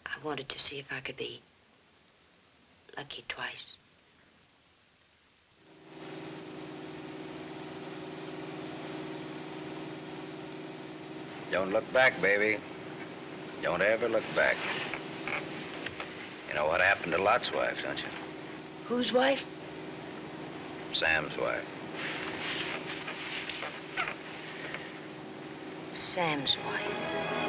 I wanted to see if I could be lucky twice. Don't look back, baby. Don't ever look back. You know what happened to Lot's wife, don't you? Whose wife? Sam's wife. Sam's wife.